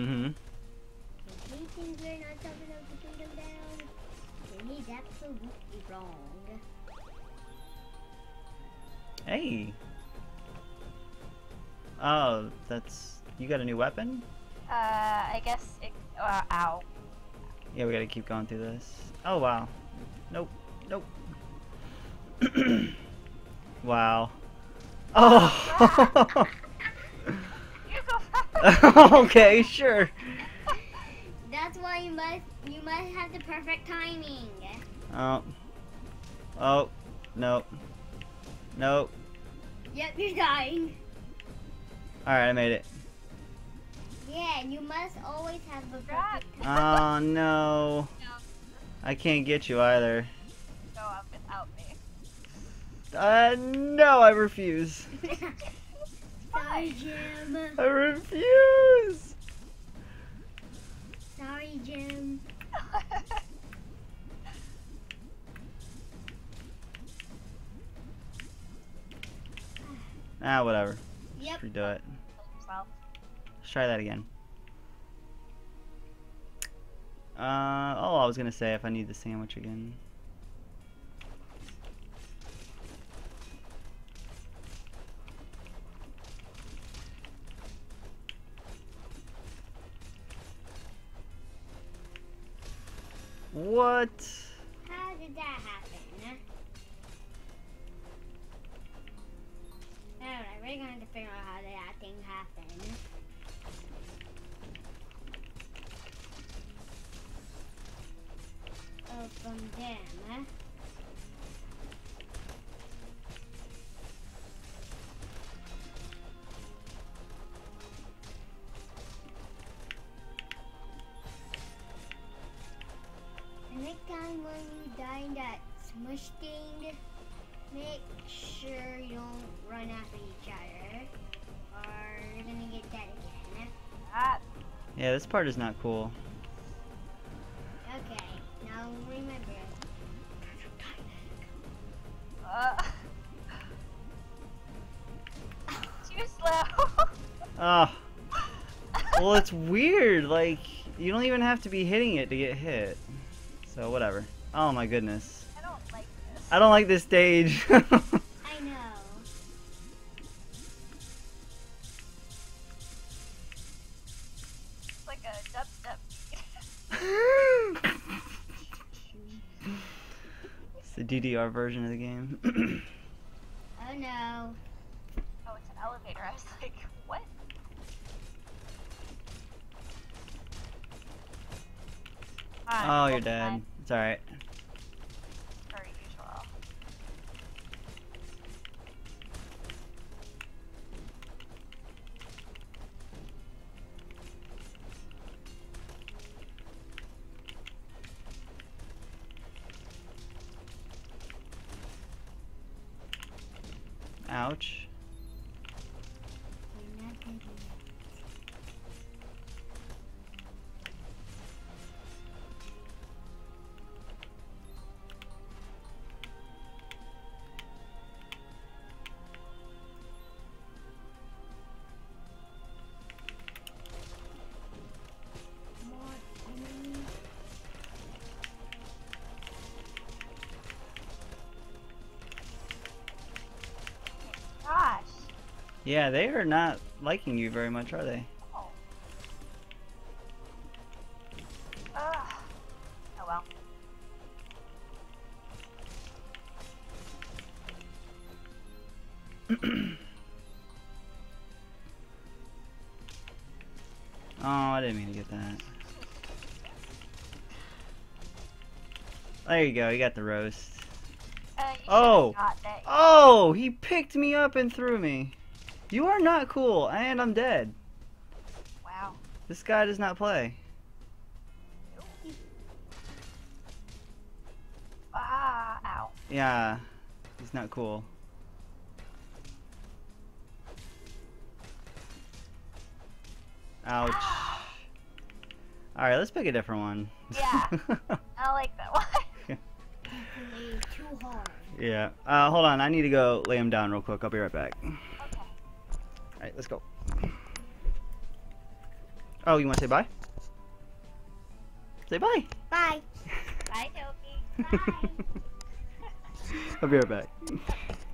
mm-hmm. he thinks we're not tough enough to take down, then he's absolutely wrong. Hey. Oh, that's you got a new weapon? Uh, I guess it. Uh, ow. Yeah, we gotta keep going through this. Oh wow. Nope. Nope. wow. Oh. You go first. okay, sure. That's why you must you must have the perfect timing. Oh. Oh. No. Nope. Yep, you're dying. All right, I made it. Yeah, you must always have the Crap. perfect timing. Oh no. No, I can't get you either. go up without me. Uh, no, I refuse. Sorry, Jim. I refuse. Sorry, Jim. Ah, whatever. Yep. Redo it. Let's try that again. Uh, oh, I was gonna say if I need the sandwich again. What? How did that happen? Alright, we're going to figure out how that thing happened. Oh, from them. That thing, make sure you don't run after each other, or you're gonna get dead again. That. Yeah, this part is not cool. Okay, now remember. Uh. Too slow. Oh, well, it's weird. Like, you don't even have to be hitting it to get hit. So, whatever. Oh my goodness. I don't like this stage. I know. It's like a dubstep it's the DDR version of the game. Oh no. Oh, it's an elevator. I was like, what? oh, Fine, you're dead. try It's alright. Yeah, they are not liking you very much, are they? Oh. Ugh. Oh well. I didn't mean to get that. There you go, you got the roast. Uh, Oh. got. Oh, he picked me up and threw me. You are not cool, and I'm dead. Wow. This guy does not play. Ah, ow. Yeah, he's not cool. Ouch. Alright, let's pick a different one. Yeah. I like that one. Play too hard. yeah. Uh, hold on, I need to go lay him down real quick. I'll be right back. Okay. Alright, let's go. Oh, you want to say bye? Say bye. Bye. Bye, Toki. Bye. I'll be right back.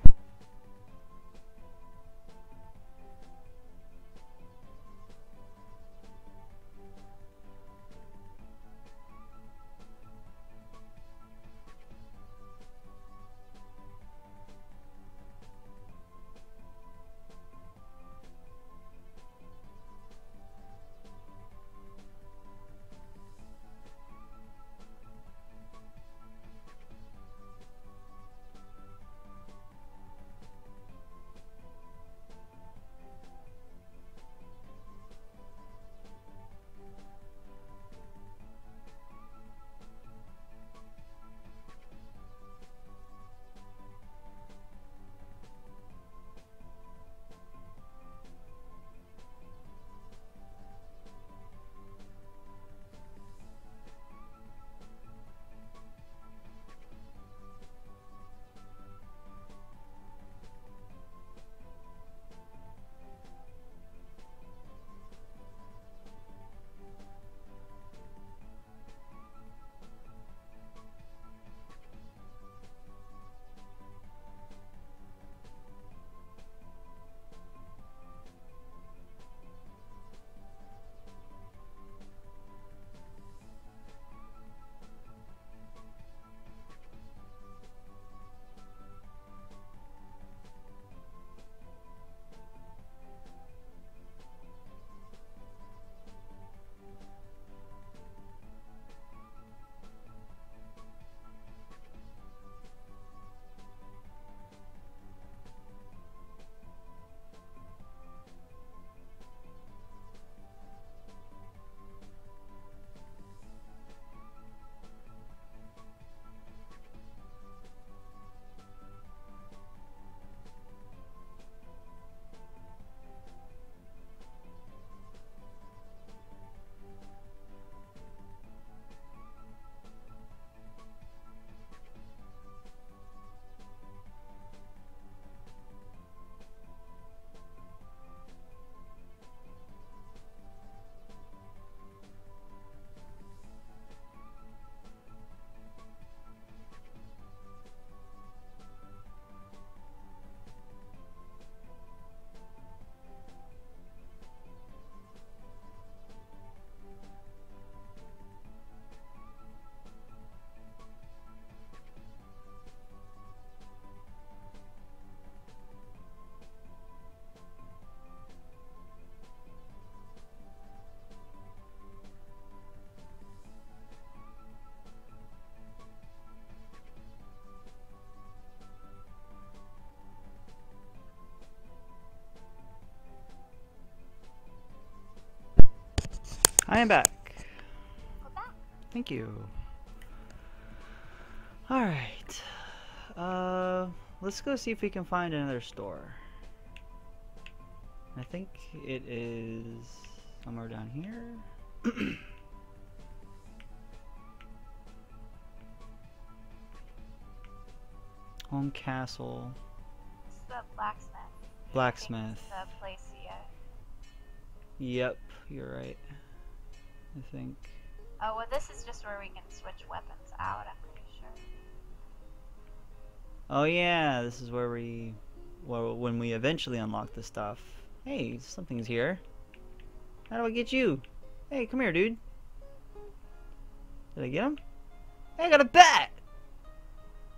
I am back. Back. Thank you. Alright. Uh, let's go see if we can find another store. I think it is somewhere down here. Home Castle. It's the blacksmith. Blacksmith. The place you. Yep, you're right. I think. Oh well, this is just where we can switch weapons out. I'm pretty sure. Oh yeah, this is where we, well, when we eventually unlock the stuff. Hey, something's here. How do I get you? Hey, come here, dude. Did I get him? Hey, I got a bat.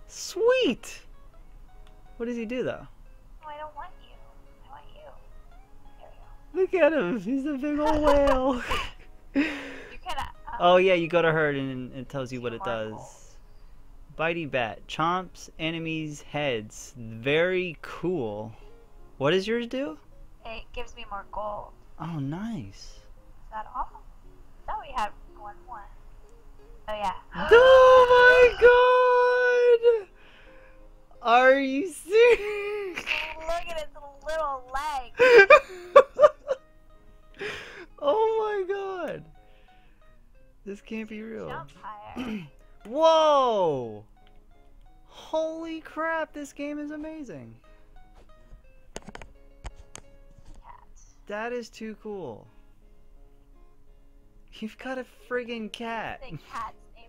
Sweet. What does he do though? Oh, I don't want you. I want you. There we go. Look at him. He's a big old whale. Oh yeah, you go to her and it tells you what it does. Bitey bat chomps enemies' heads. Very cool. What does yours do? It gives me more gold. Oh, nice. Is that all? I thought we had one more. Oh yeah. oh my god! Are you serious? Look at its little leg. oh my god! This can't be real. Jump higher. Whoa! Holy crap, this game is amazing. Cat. That is too cool. You've got a friggin' cat. The cat's name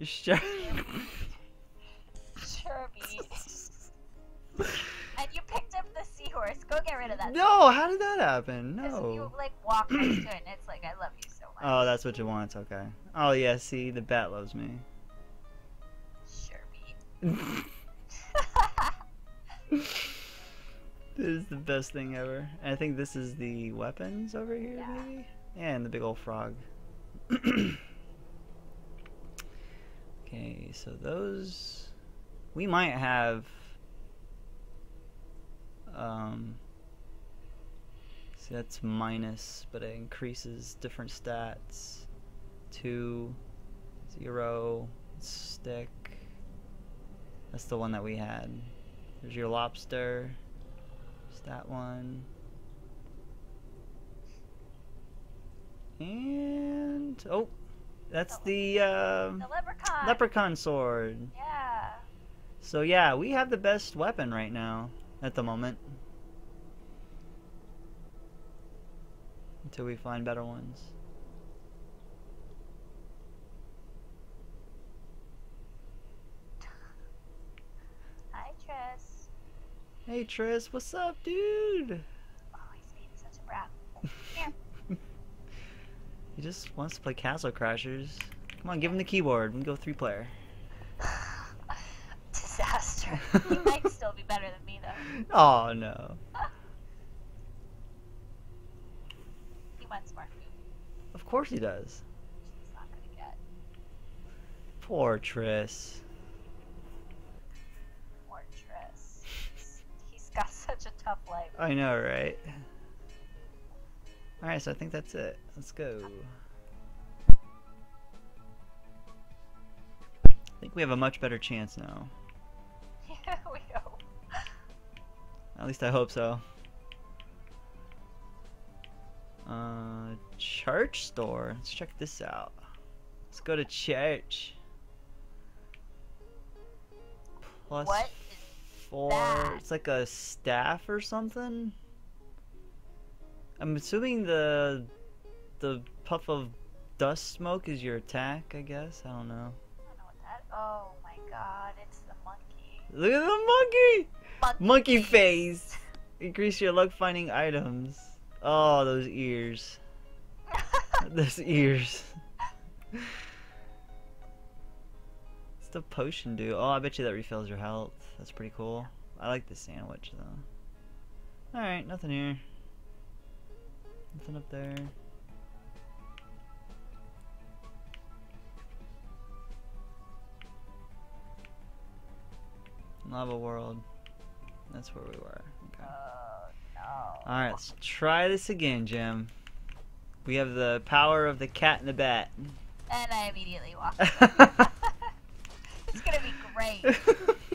is Sherwood. Sure. Sherby. and you picked up the seahorse. Go get rid of that. No, how did that happen? Because you like walk next to it and it's like, I love you. Oh, that's what you want. Okay. Oh yeah, see, the bat loves me. Sherby. this is the best thing ever. And I think this is the weapons over here, Yeah. maybe? Yeah, and the big old frog. okay, so those. We might have. Um. See, that's minus, but it increases different stats. Two, zero, stick. That's the one that we had. There's your lobster. There's that one. And oh, that's the uh, the leprechaun. leprechaun sword. Yeah. So yeah, we have the best weapon right now at the moment. Until we find better ones. Hi, Tris. Hey Tris, what's up, dude? Oh, he's being such a brat. Here. He just wants to play Castle Crashers. Come on, give him the keyboard. We can go three player. Disaster. he might still be better than me, though. Oh no. He wants more food. Of course he does. He's not gonna get Poor Tris. more Tris. He's- he's got such a tough life. I know, right? Alright, so I think that's it. Let's go. I think we have a much better chance now. Here we go. At least I hope so. Uh, church store. Let's check this out. Let's go to church. Plus What is four. that? It's like a staff or something. I'm assuming the the puff of dust smoke is your attack. I guess. I don't know. I don't know what that. Oh my god, it's the monkey. Look at the monkey. Monkey, Monkey face. Increase your luck finding items. Oh, those ears. those ears. What's the potion do? Oh, I bet you that refills your health. That's pretty cool. I like the sandwich though. Alright, nothing here. Nothing up there. Lava World. That's where we were. Okay. Uh, Alright, let's try this again, Jim. We have the power of the cat and the bat. And I immediately walked. away. it's gonna be great.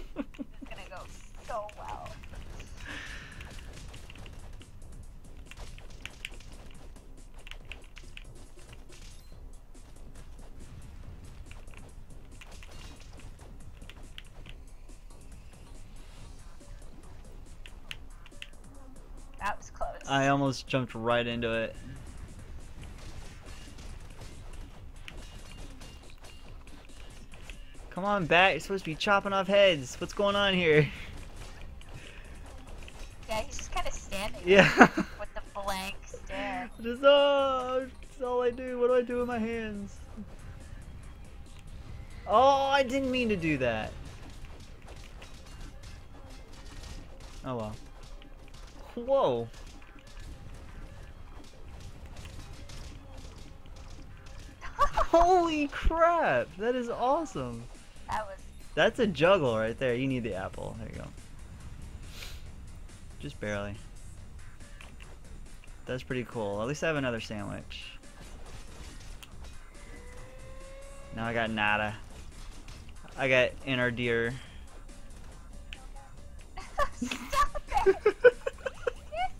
I almost jumped right into it. Come on, bat. You're supposed to be chopping off heads. What's going on here? yeah, he's just kind of standing Yeah. with the blank stare. Just, oh, that's all I do. What do I do with my hands? Oh, I didn't mean to do that. Oh well. Whoa. Holy crap! That is awesome. That was That's a juggle right there. You need the apple. There you go. Just barely. That's pretty cool. At least I have another sandwich. Now I got nada. I got inner deer. Stop it! You're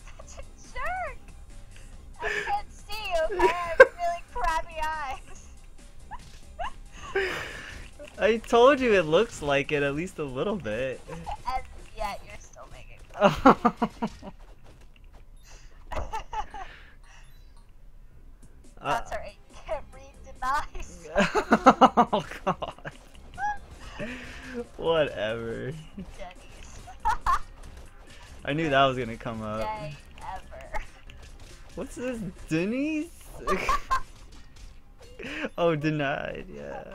such a jerk! I can't see you? I have really crappy eyes. I told you it looks like it at least a little bit. and yet you're still making fun. Uh, That's alright. You can't read denies. oh god. Whatever. I knew that was gonna come up. What's this? Denny's? oh, denied, yeah.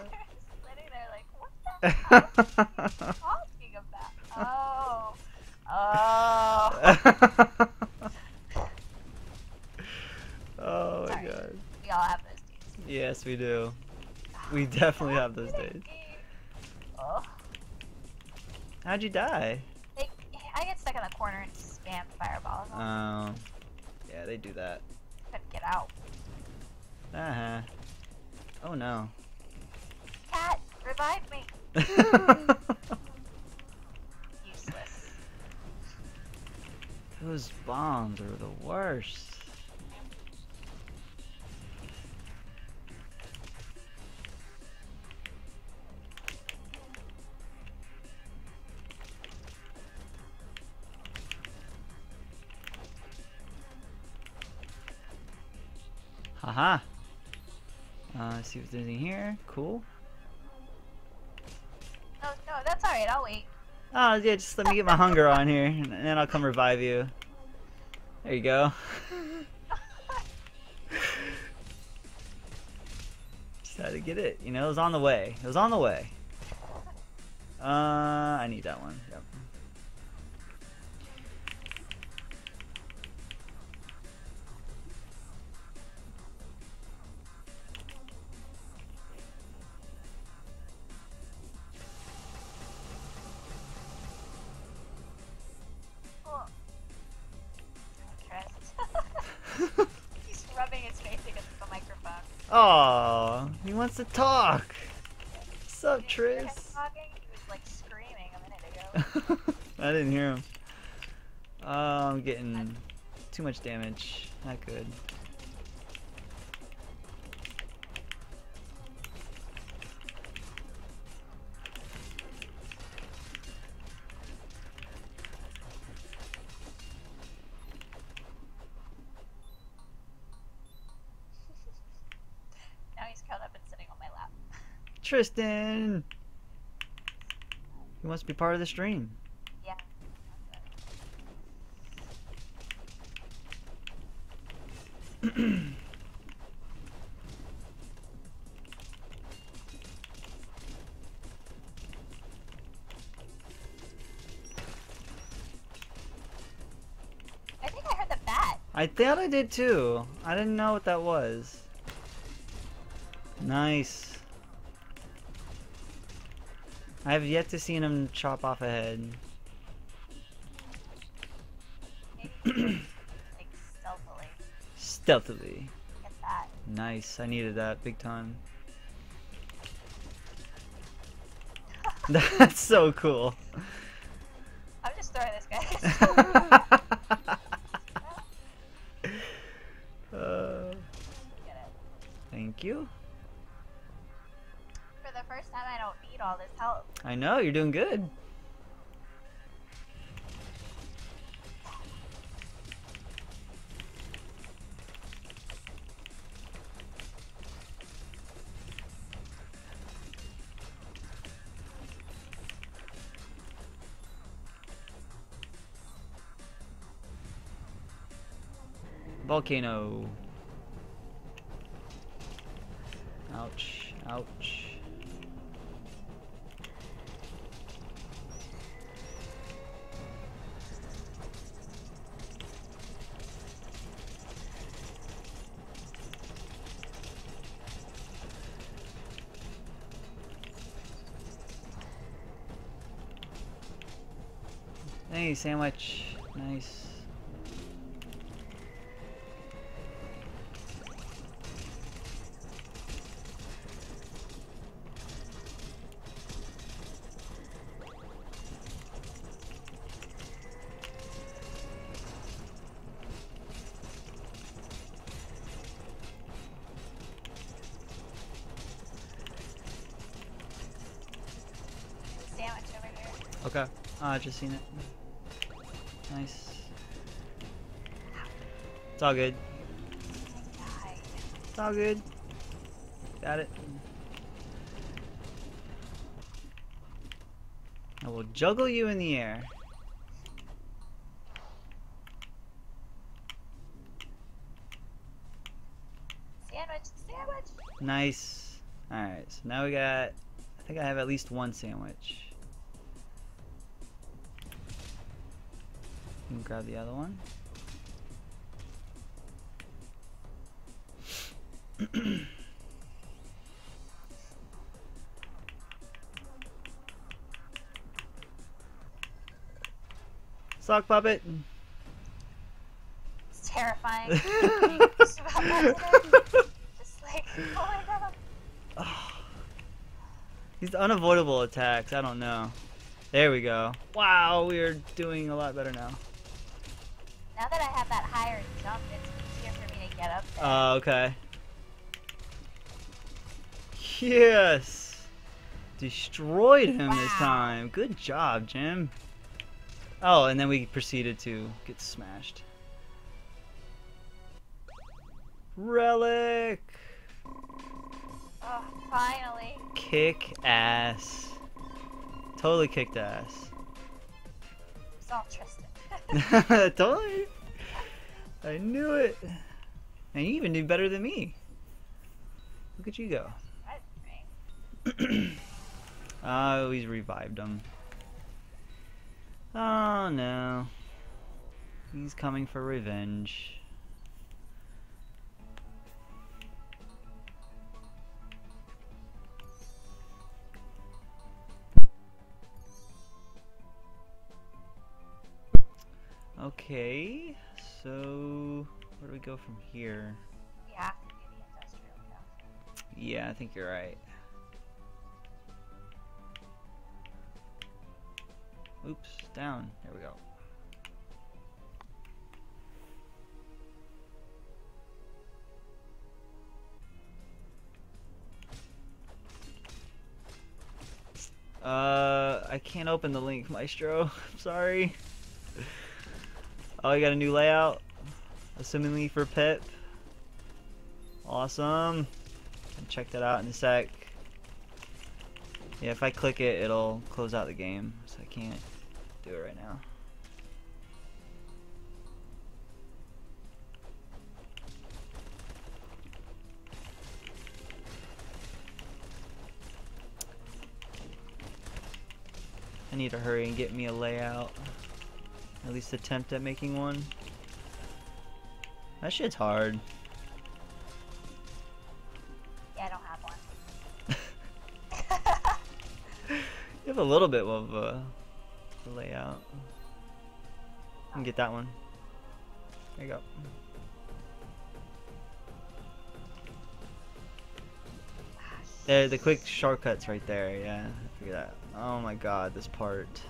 Like, what the heck are you talking about? Oh. Oh. oh my Sorry. god. we all have those days. Yes, we do. We definitely have those days. Oh. How'd you die? They, I get stuck in the corner and spam fireballs. Um, yeah, they do that. couldn't get out. Uh huh. Oh no. Cat, revive me. Useless. Those bombs are the worst. Haha. Uh, see if there's anything here. Cool. No, no, that's alright. I'll wait. Oh, yeah, just let me get my hunger on here, and then I'll come revive you. There you go. just had to get it. You know, it was on the way. It was on the way. Uh, I need that one. Yep. Wants to talk. What's up, Did you hear him Tris? talking? He was like screaming a minute ago. I didn't hear him. Oh, I'm getting too much damage. Not good. Tristan! He wants to be part of the stream. Yeah. I think I heard the bat. I thought I did too. I didn't know what that was. Nice. I have yet to see him chop off a head. Like stealthily. Stealthily. Nice. I needed that big time. That's so cool. I'm just throwing this guy. I know, you're doing good. Volcano. Sandwich. Nice. Sandwich over here. Okay. Oh, I just seen it. It's all good. It's all good. Got it. I will juggle you in the air. Sandwich, sandwich. Nice. Alright, so now we got. I think I have at least one sandwich. You can grab the other one. Sock puppet. It's terrifying. Just about that Just like, oh my god. These unavoidable attacks, I don't know. There we go. Wow, we are doing a lot better now. Now that I have that higher jump, it's easier for me to get up there. Uh, okay. Yes! Destroyed him this time. Good job, Jim. Oh, and then we proceeded to get smashed. Relic! oh, finally. Kick ass. Totally kicked ass. It's all Tristan. totally. I knew it. And you even did better than me. Look at you go. Oh, he's revived him. Oh no. He's coming for revenge. Okay, so where do we go from here? We have to do industrial. Yeah, I think you're right. Oops, down. There we go. Uh, I can't open the link, Maestro. I'm sorry. Oh, you got a new layout? Assumingly for Pip. Awesome. Check that out in a sec. Yeah, if I click it, it'll close out the game, so I can't do it right now. I need to hurry and get me a layout. At least attempt at making one. That shit's hard. Yeah, I don't have one. You have a little bit of a layout. And get that one. There you go. There, the quick shortcuts right there. Yeah, figure that. Oh my god, this part.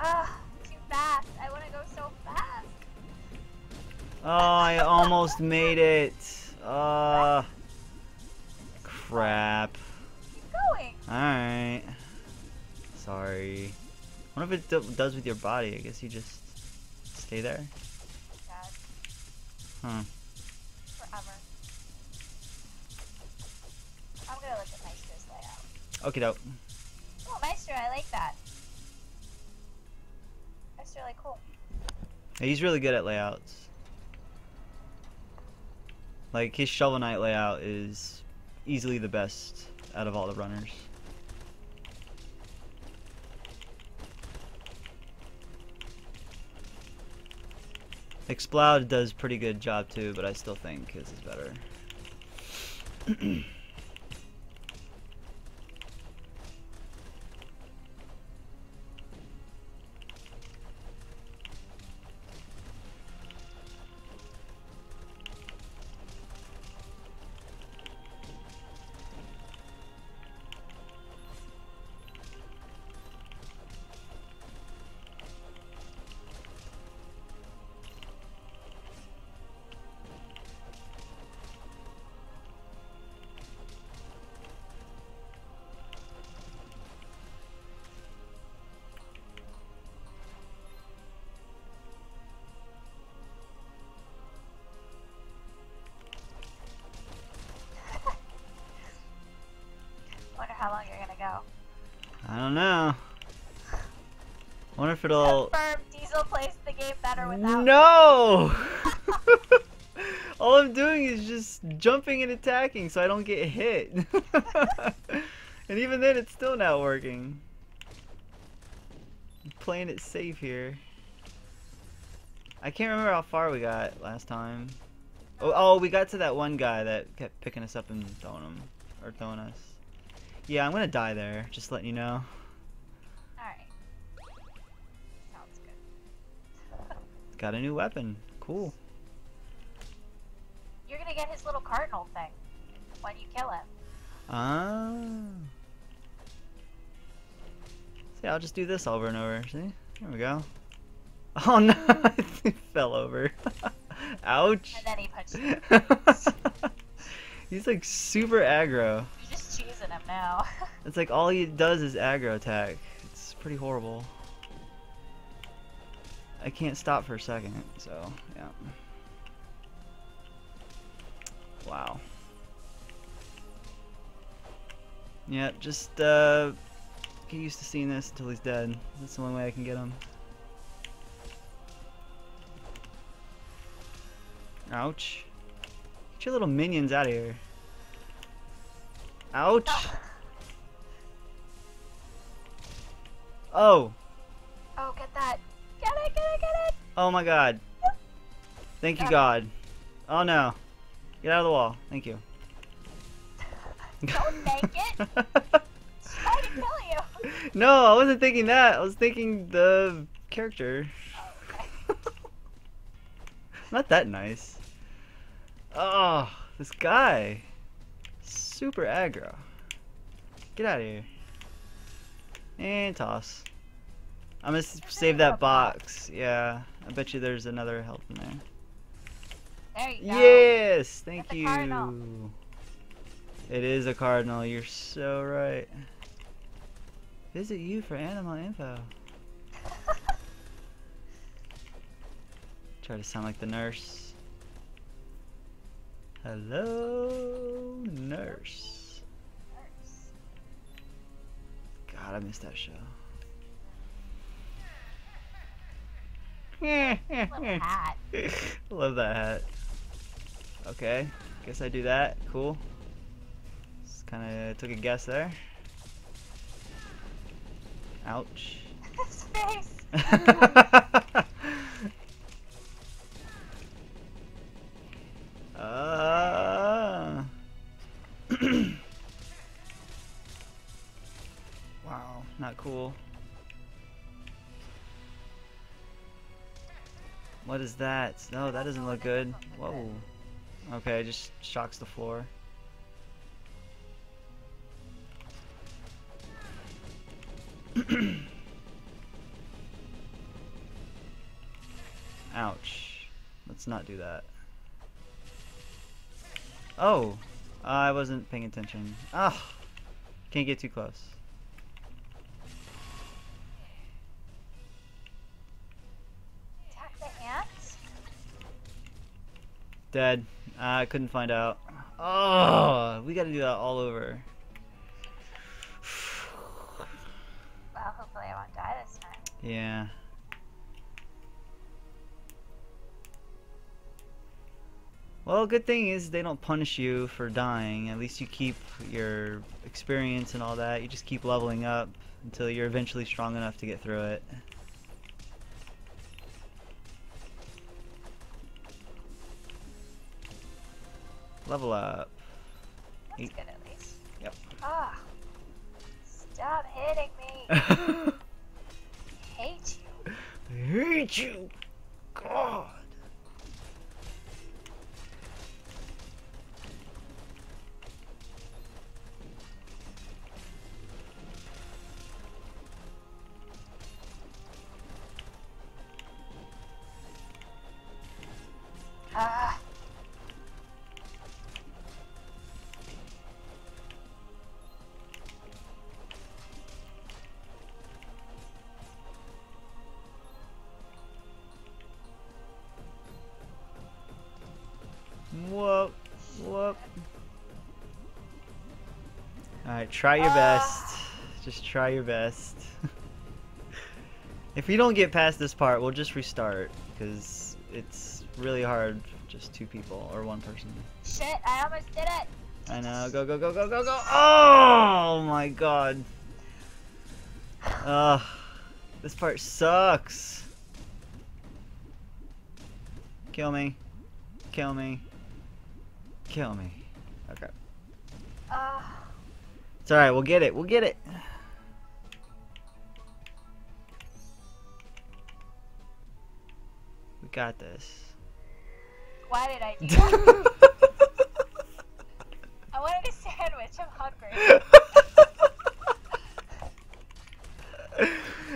Ah, too fast. I want to go so fast. Oh, I almost made it. Uh, crap. Keep going. Alright. Sorry. I wonder if it does with your body. I guess you just stay there. Huh. forever. I'm gonna look at Maestro's layout. Okay, dope. Oh, Maestro, I like that. That's really cool. Yeah, he's really good at layouts. Like his Shovel Knight layout is easily the best out of all the runners. Exploud does pretty good job too, but I still think his is better. No! Oh. All I'm doing is just jumping and attacking so I don't get hit. and even then, it's still not working. I'm playing it safe here. I can't remember how far we got last time. Oh, oh, we got to that one guy that kept picking us up and throwing him. Or throwing us. Yeah, I'm gonna die there, just letting you know. Got a new weapon. Cool. You're gonna get his little cardinal thing when you kill him. Ah. See, I'll just do this over and over. See? There we go. Oh no! it fell over. Ouch. And then he punched you. He's like super aggro. You're just cheesing him now. It's like all he does is aggro attack. It's pretty horrible. I can't stop for a second, so yeah. Wow. Yeah, just uh, get used to seeing this until he's dead. That's the only way I can get him. Ouch. Get your little minions out of here. Ouch. Oh. oh, get that. Get it, get it, get it! Oh my god. Thank you, God. Oh no. Get out of the wall. Thank you. Don't thank it! Trying to kill you! no, I wasn't thinking that. I was thinking the character. Oh, okay. Not that nice. Oh, this guy. Super aggro. Get out of here. And toss. I'm gonna save that box. Yeah, I bet you there's another health in there. There you go. Yes, thank you. It is a cardinal. You're so right. Visit you for animal info. Try to sound like the nurse. Hello, nurse. God, I missed that show. Hat. Love that hat. Okay, guess I do that. Cool. Just kind of took a guess there. Ouch. His face! is that? No, that doesn't look good. Whoa. Okay, just shocks the floor. Ouch. Let's not do that. Oh, I wasn't paying attention. Ah, can't get too close. Dead. I couldn't find out. Oh, we gotta do that all over. Well, hopefully I won't die this time. Yeah. Well, good thing is they don't punish you for dying. At least you keep your experience and all that. You just keep leveling up until you're eventually strong enough to get through it. Level up. That's Eight. good at least. Yep. Ah. Stop hitting me. I I hate you. hate you. God. Try your Ah. best. Just try your best. if we don't get past this part, we'll just restart because it's really hard. Just two people or one person. Shit, I almost did it. I know. Go go go go go go. Oh my god. Ugh. This part sucks. Kill me. Kill me. Kill me. Okay. Uh, It's alright, we'll get it. We'll get it. We got this. why did I do that? I wanted a sandwich. I'm hungry.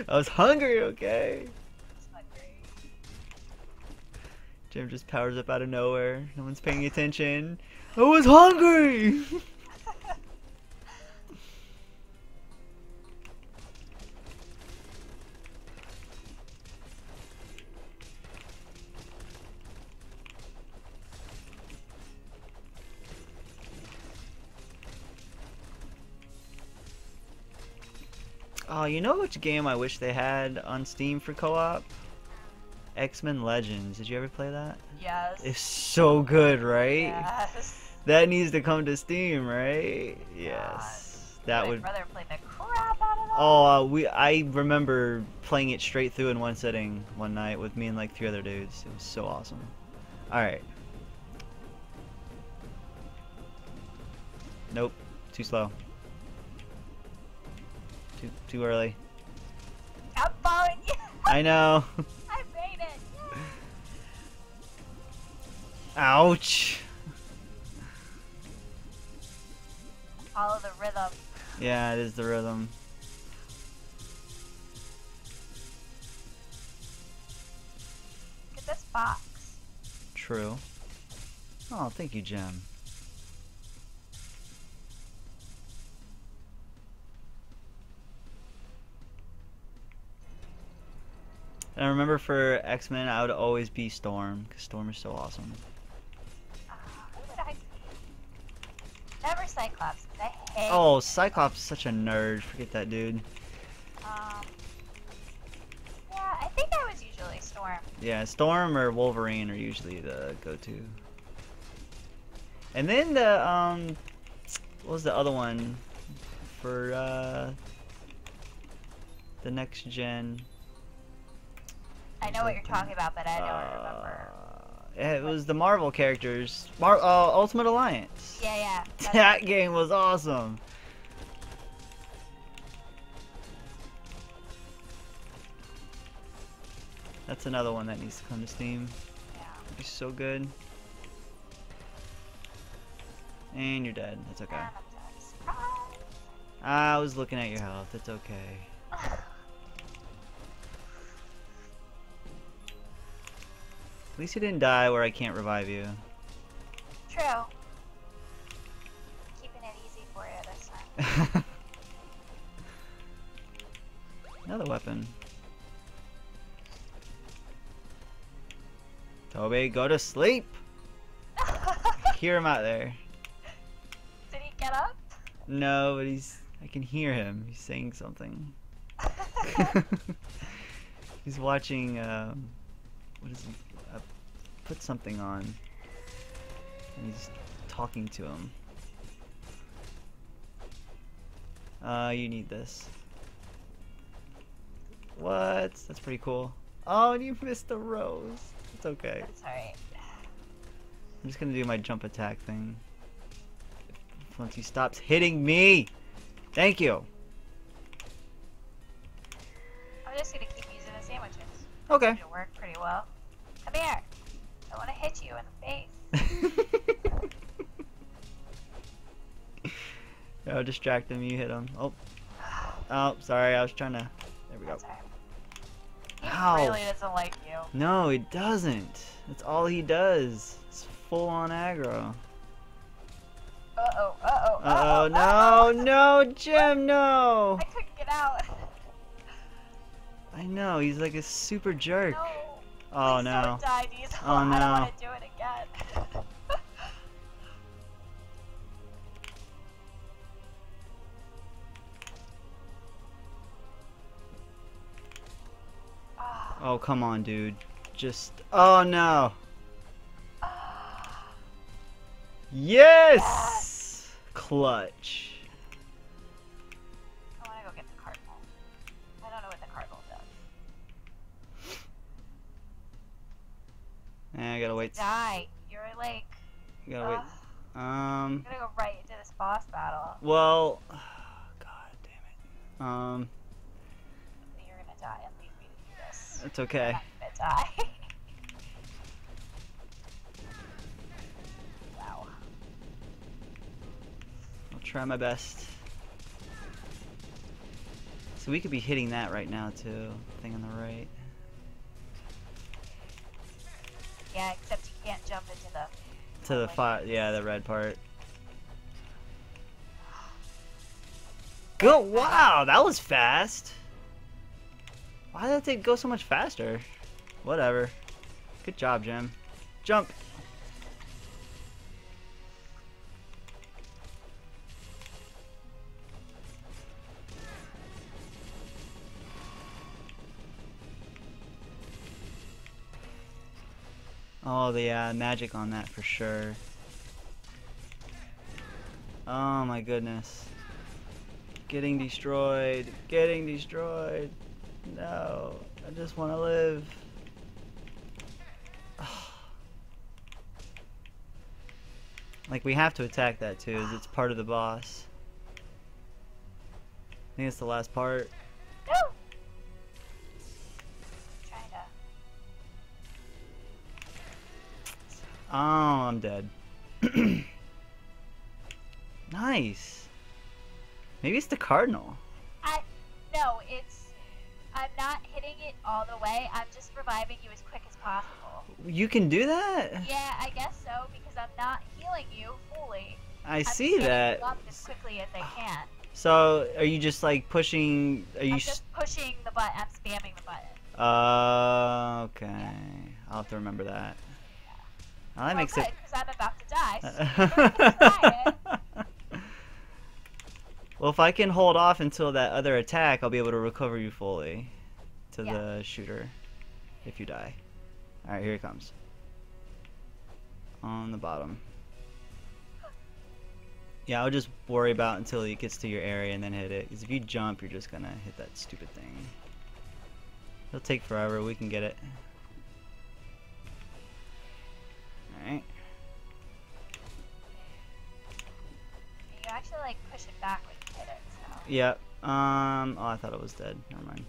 I was hungry, okay? Hungry. Jem just powers up out of nowhere. No one's paying attention. I was hungry! Oh, you know which game I wish they had on Steam for co-op? X-Men Legends. Did you ever play that? Yes. It's so good, right? Yes. That needs to come to Steam, right? Yes. That My would. brother played the crap out of that. Oh, uh, we. I remember playing it straight through in one sitting one night with me and like three other dudes. It was so awesome. All right. Nope. Too slow. Too too early. I'm following you. I know. I made it. Ouch. Follow the rhythm. Yeah, it is the rhythm. Get this box. True. Oh, thank you, Jem. And I remember for X Men, I would always be Storm, because Storm is so awesome. Uh, I? Never Cyclops. I hate. Oh, Cyclops is such a nerd. Forget that dude. Um. Yeah, I think I was usually Storm. Yeah, Storm or Wolverine are usually the go-to. And then the um, what was the other one for uh the next gen? I know what you're talking about, but I don't remember. Uh, it was the Marvel characters. Mar- uh, Ultimate Alliance. Yeah, yeah. That right. game was awesome. That's another one that needs to come to Steam. Yeah. It'd be so good. And you're dead. That's okay. I'm dead. Surprise! I was looking at your health. It's okay. At least you didn't die where I can't revive you. True. Keeping it easy for you this time. Another weapon. Toby, go to sleep. Hear him out there. Did he get up? No, but he's. I can hear him. He's saying something. he's watching. Um, what is he? Put something on. And he's talking to him. Uh, you need this. What? That's pretty cool. Oh, and you missed the rose. It's okay. That's alright. I'm just gonna do my jump attack thing. Once he stops hitting me! Thank you! I'm just gonna keep using the sandwiches. Okay. It'll work pretty well. Come here. I want to hit you in the face. I'll distract him, you hit him. Oh. Oh, sorry, I was trying to. There we go. He Ow. really doesn't like you. No, he doesn't. That's all he does. It's full on aggro. Uh oh, uh oh, Uh oh, no, no, Jem, no! I couldn't get out. I know, he's like a super jerk. No. Oh Please no. Oh no. I don't want to do it again. oh, come on, dude. Just. Oh no. Yes! yes! Clutch. Wait. Die. You're like. You Gotta wait. Um. I'm gonna go right into this boss battle. Well. God damn it. Um. You're gonna die and leave me to do this. It's okay. I'm gonna die. wow. I'll try my best. So we could be hitting that right now too. Thing on the right. Yeah, except you can't jump into the. To the fire. Yeah, the red part. Go! Wow, that was fast. Why did that thing go so much faster? Whatever. Good job, Jem. Jump. Oh, the uh, magic on that for sure. Oh my goodness. Getting destroyed. Getting destroyed. No. I just want to live. Like, we have to attack that too, as it's part of the boss. I think it's the last part. Oh, I'm dead. nice. Maybe it's the cardinal. I. No, it's. I'm not hitting it all the way. I'm just reviving you as quick as possible. You can do that? Yeah, I guess so, because I'm not healing you fully. I I'm see that. as quickly as I can. So, are you just like pushing? Are you? I'm just pushing the button. I'm spamming the button. Uh, okay. I'll have to remember that. Well, that well, makes good, it. because I'm about to die. So you can try it. well, if I can hold off until that other attack, I'll be able to recover you fully to Yeah. the shooter if you die. All right, here it comes. On the bottom. Yeah, I'll just worry about until it gets to your area and then hit it. Because if you jump, you're just gonna hit that stupid thing. It'll take forever. We can get it. Alright. You actually like push it back when you hit it. So. Yep. Um. Oh, I thought it was dead. Never mind.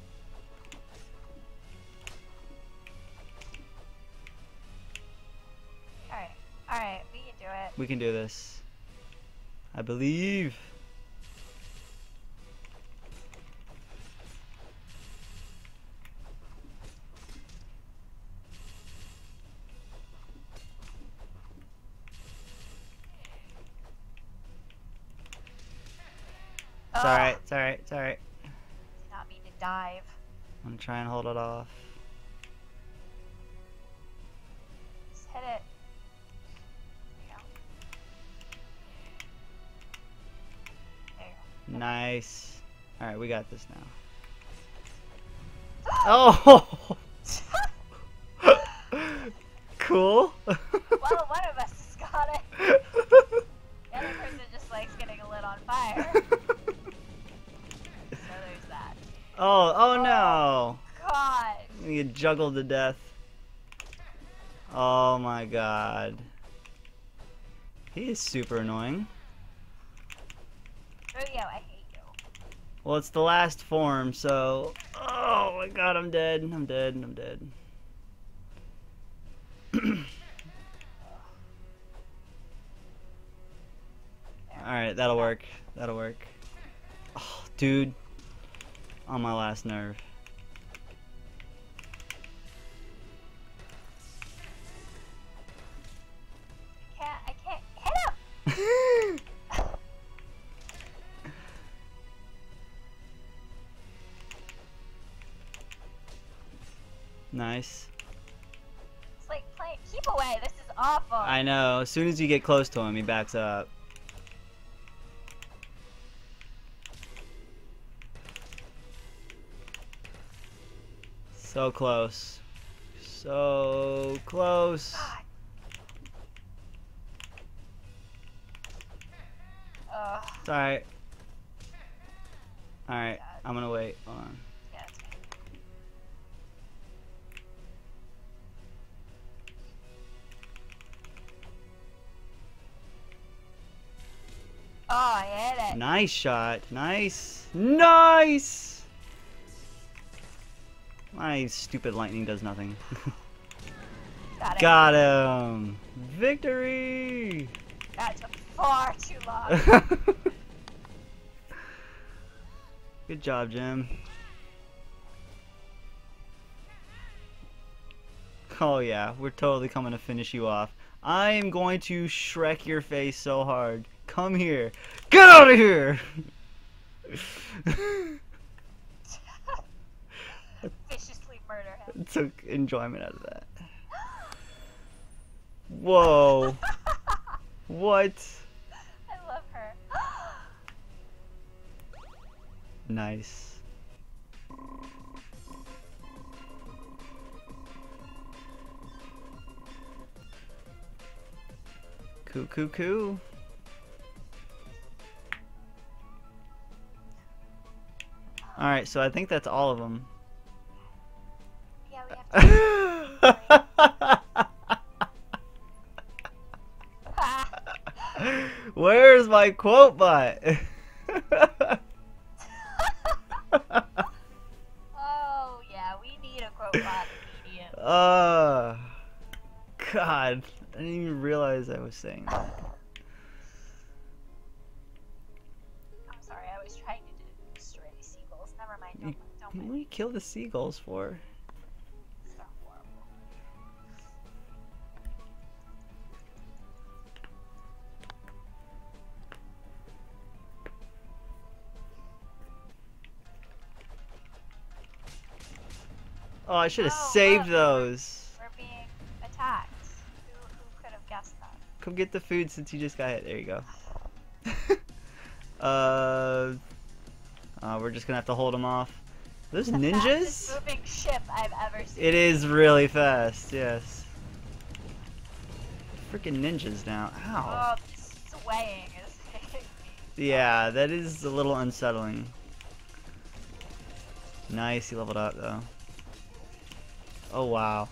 All right, all right, we can do it. We can do this. I believe. It's Ugh, alright. It's alright. It's alright. Did not mean to dive. I'm gonna try and hold it off. Just hit it. There you go. There you go. Nice. Alright, we got this now. Oh! cool. well, one of us has got it. The other person just likes getting a lit on fire. oh, oh no! God. You get juggled to death. Oh my god. He is super annoying. Oh, Rodeo, I hate you. Well, it's the last form, so. Oh my god, I'm dead. I'm dead. I'm dead. Alright, that'll work. That'll work. Oh, dude. On my last nerve. Can't, I can't hit him. nice. It's like playing. Keep away. This is awful. I know. As soon as you get close to him, he backs up. So close. So close. It's alright. Alright, I'm gonna wait. Hold on. Yeah. Oh, I hit it. Nice shot. Nice. Nice! My stupid lightning does nothing. Got. Got him! Victory! That took far too long. Good job, Jem. Oh yeah, we're totally coming to finish you off. I am going to Shrek your face so hard. Come here. Get out of here! Took enjoyment out of that. Whoa. What? I love her. Nice. Coo coo coo. Alright, so I think that's all of them. Where's my quote bot? oh, yeah, we need a quote bot immediately. uh, God, I didn't even realize I was saying that. I'm sorry, I was trying to destroy seagulls. Never mind. Don't, don't What do you kill the seagulls for? Oh, I should have Oh, saved look. those. We're being attacked. Who, who could have guessed that? Come get the food since you just got hit. There you go. uh, uh, we're just gonna have to hold them off. Those The ninjas? moving ship I've ever seen. It is really fast. Yes. Freaking ninjas now. Ow. Oh, swaying is making me. Yeah, that is a little unsettling. Nice, he leveled up though. Oh wow,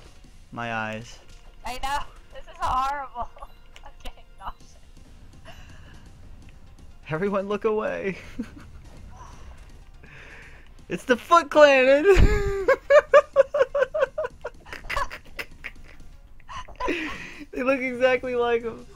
my eyes. I know. This is horrible. I'm getting nauseous. Everyone look away. it's the Foot Clan! they look exactly like him.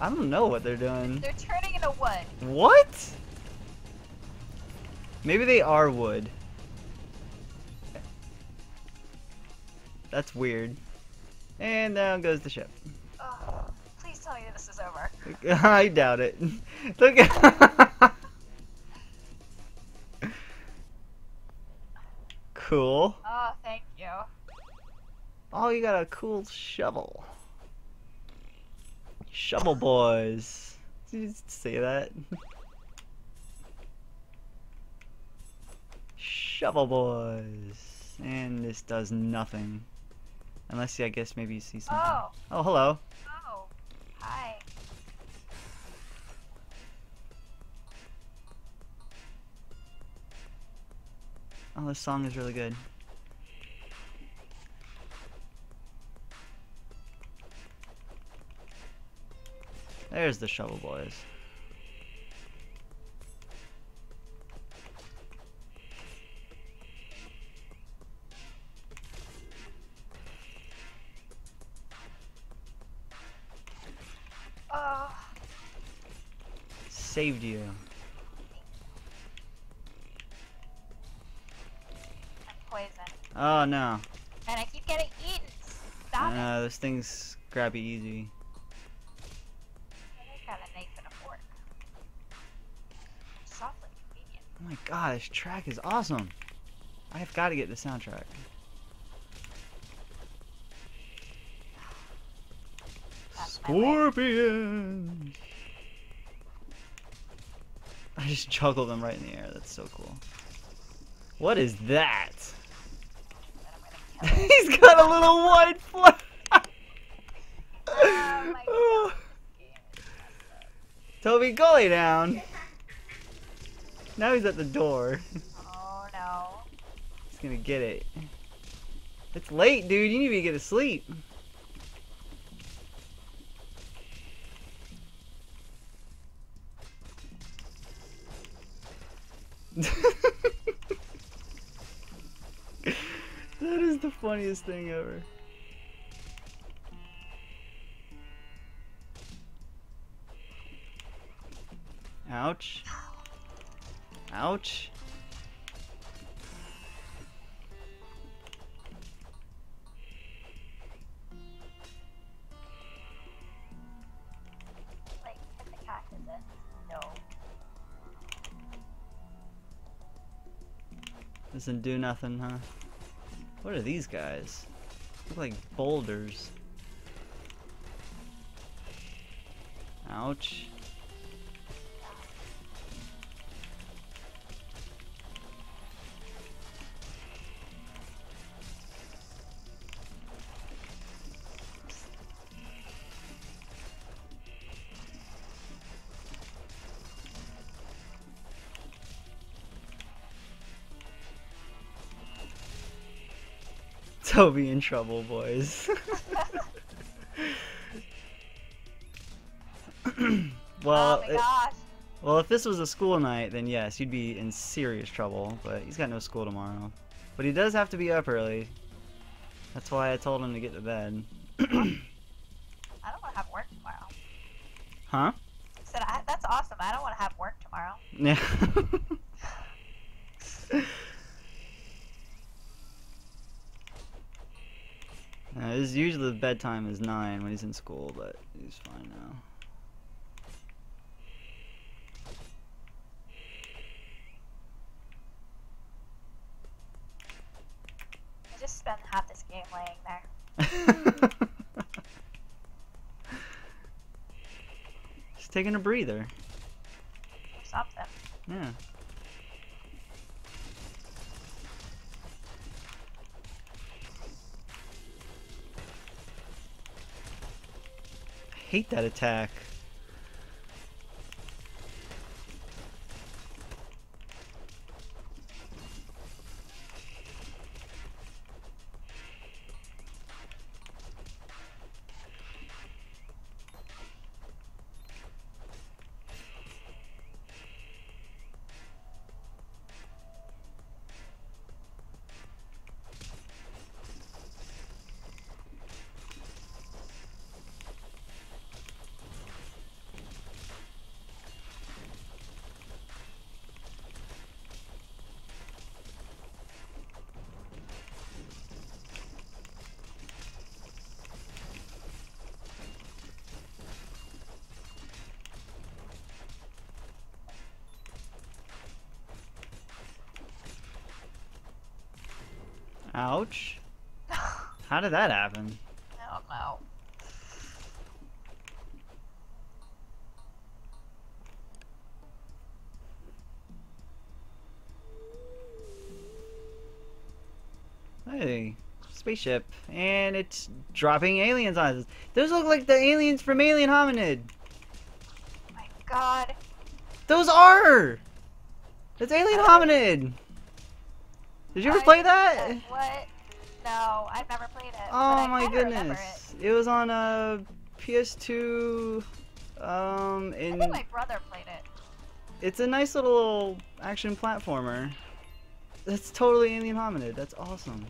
I don't know what they're doing. They're turning into wood. What? Maybe they are wood. That's weird. And down goes the ship. Oh, please tell me this is over. I doubt it. Look at Cool. Oh, thank you. Oh, you got a cool shovel. Shovel boys. Did you say that? Shovel boys. And this does nothing. Unless, I guess, maybe you see something. Oh, Oh, hello. oh, hi. Oh, this song is really good. There's the shovel boys. Saved you. Oh no. And I keep getting eaten. Stop it. Uh, those things grab you easy. My god, this track is awesome. I have got to get the soundtrack. Scorpion. I just juggled them right in the air. That's so cool. What is that? Then I'm gonna kill it. He's got a little white flag. Oh my god. Game is messed up. Toby, go lay down. Now he's at the door. Oh no. He's gonna get it. It's late, dude. You need to get to sleep. that is the funniest thing ever. Ouch. Ouch. Like, hit the cat, is it? No. Doesn't do nothing, huh? What are these guys? Look like boulders. Ouch. Toby in trouble, boys. well, oh my it- gosh. well, if this was a school night, then yes, he'd be in serious trouble. But he's got no school tomorrow. But he does have to be up early. That's why I told him to get to bed. I don't want to have work tomorrow. huh? I said, I, that's awesome. I don't want to have work tomorrow. Yeah. Uh, his usually the bedtime is nine when he's in school, but he's fine now. I just spent half this game laying there. Just taking a breather. Or something. Yeah. Hate that attack. How did that happen? I don't know. Hey, spaceship. And it's dropping aliens on us. Those look like the aliens from Alien Hominid. Oh my god. Those are! It's Alien Hominid! Did you ever I- play that? What? No, I've never played it. Oh my goodness. It was on a PS2 um It. I think my brother played it. it's a nice little action platformer. That's totally Alien Hominid. That's awesome.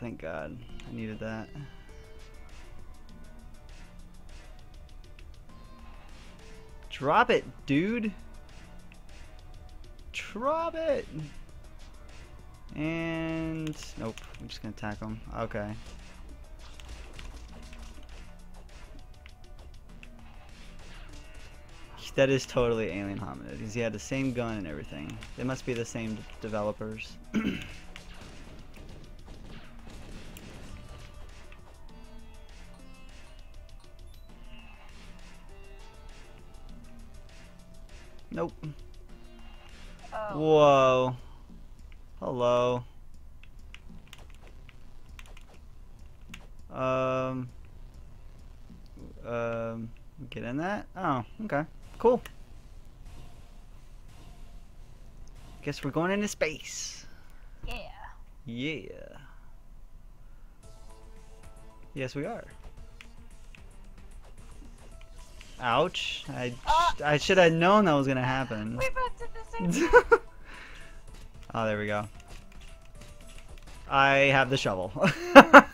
Thank God. I needed that. Drop it, dude. Drop it. And nope, I'm just gonna attack him. Okay. That is totally Alien Hominid. Because he had the same gun and everything. They must be the same developers. Guess we're going into space. Yeah. Yeah. Yes, we are. Ouch. I, Ah! I should have known that was going to happen. We both did the same thing. oh, there we go. I have the shovel.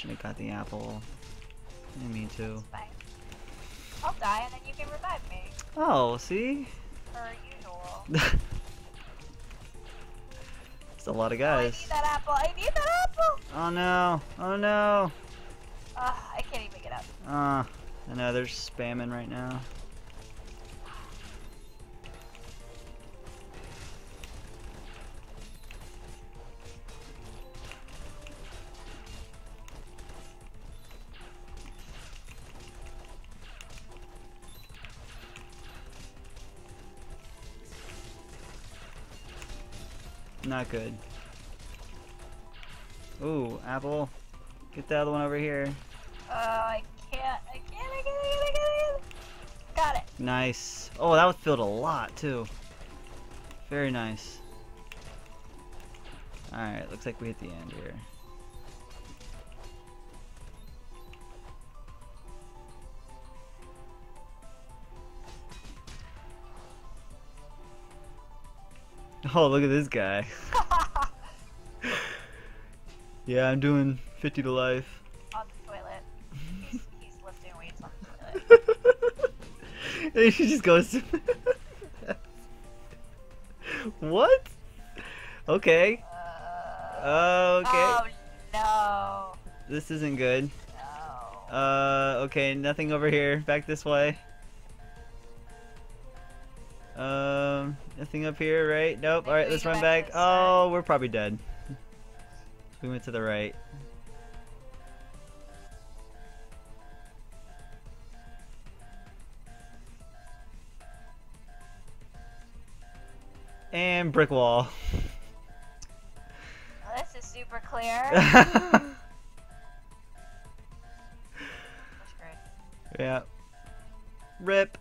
should have got the apple. I didn't mean to. It's fine. I'll die and then you can revive me. Oh, see? Per usual. It's a lot of Oh, I guys. need that apple. I need that apple. Oh no! Oh no! Ugh, I can't even get up. Uh, I know they're spamming right now. Not good. Ooh, apple. Get the other one over here. Oh, I can't. I can't. I can't. I can't. I can't. Got it. Nice. Oh, that was filled a lot too. Very nice. Alright, looks like we hit the end here. Oh, look at this guy. Yeah, I'm doing 50 to life. on the toilet. He's, he's lifting weights on the toilet. and he just goes to What? Okay. Uh, Okay. Oh no. This isn't good. No. Uh, okay, nothing over here. Back this way. Um, nothing up here, right? Nope. Alright, let's run back back. to this oh, side. Oh, we're probably dead. We went to the right. And brick wall. Well, oh, this is super clear. Yeah. Rip.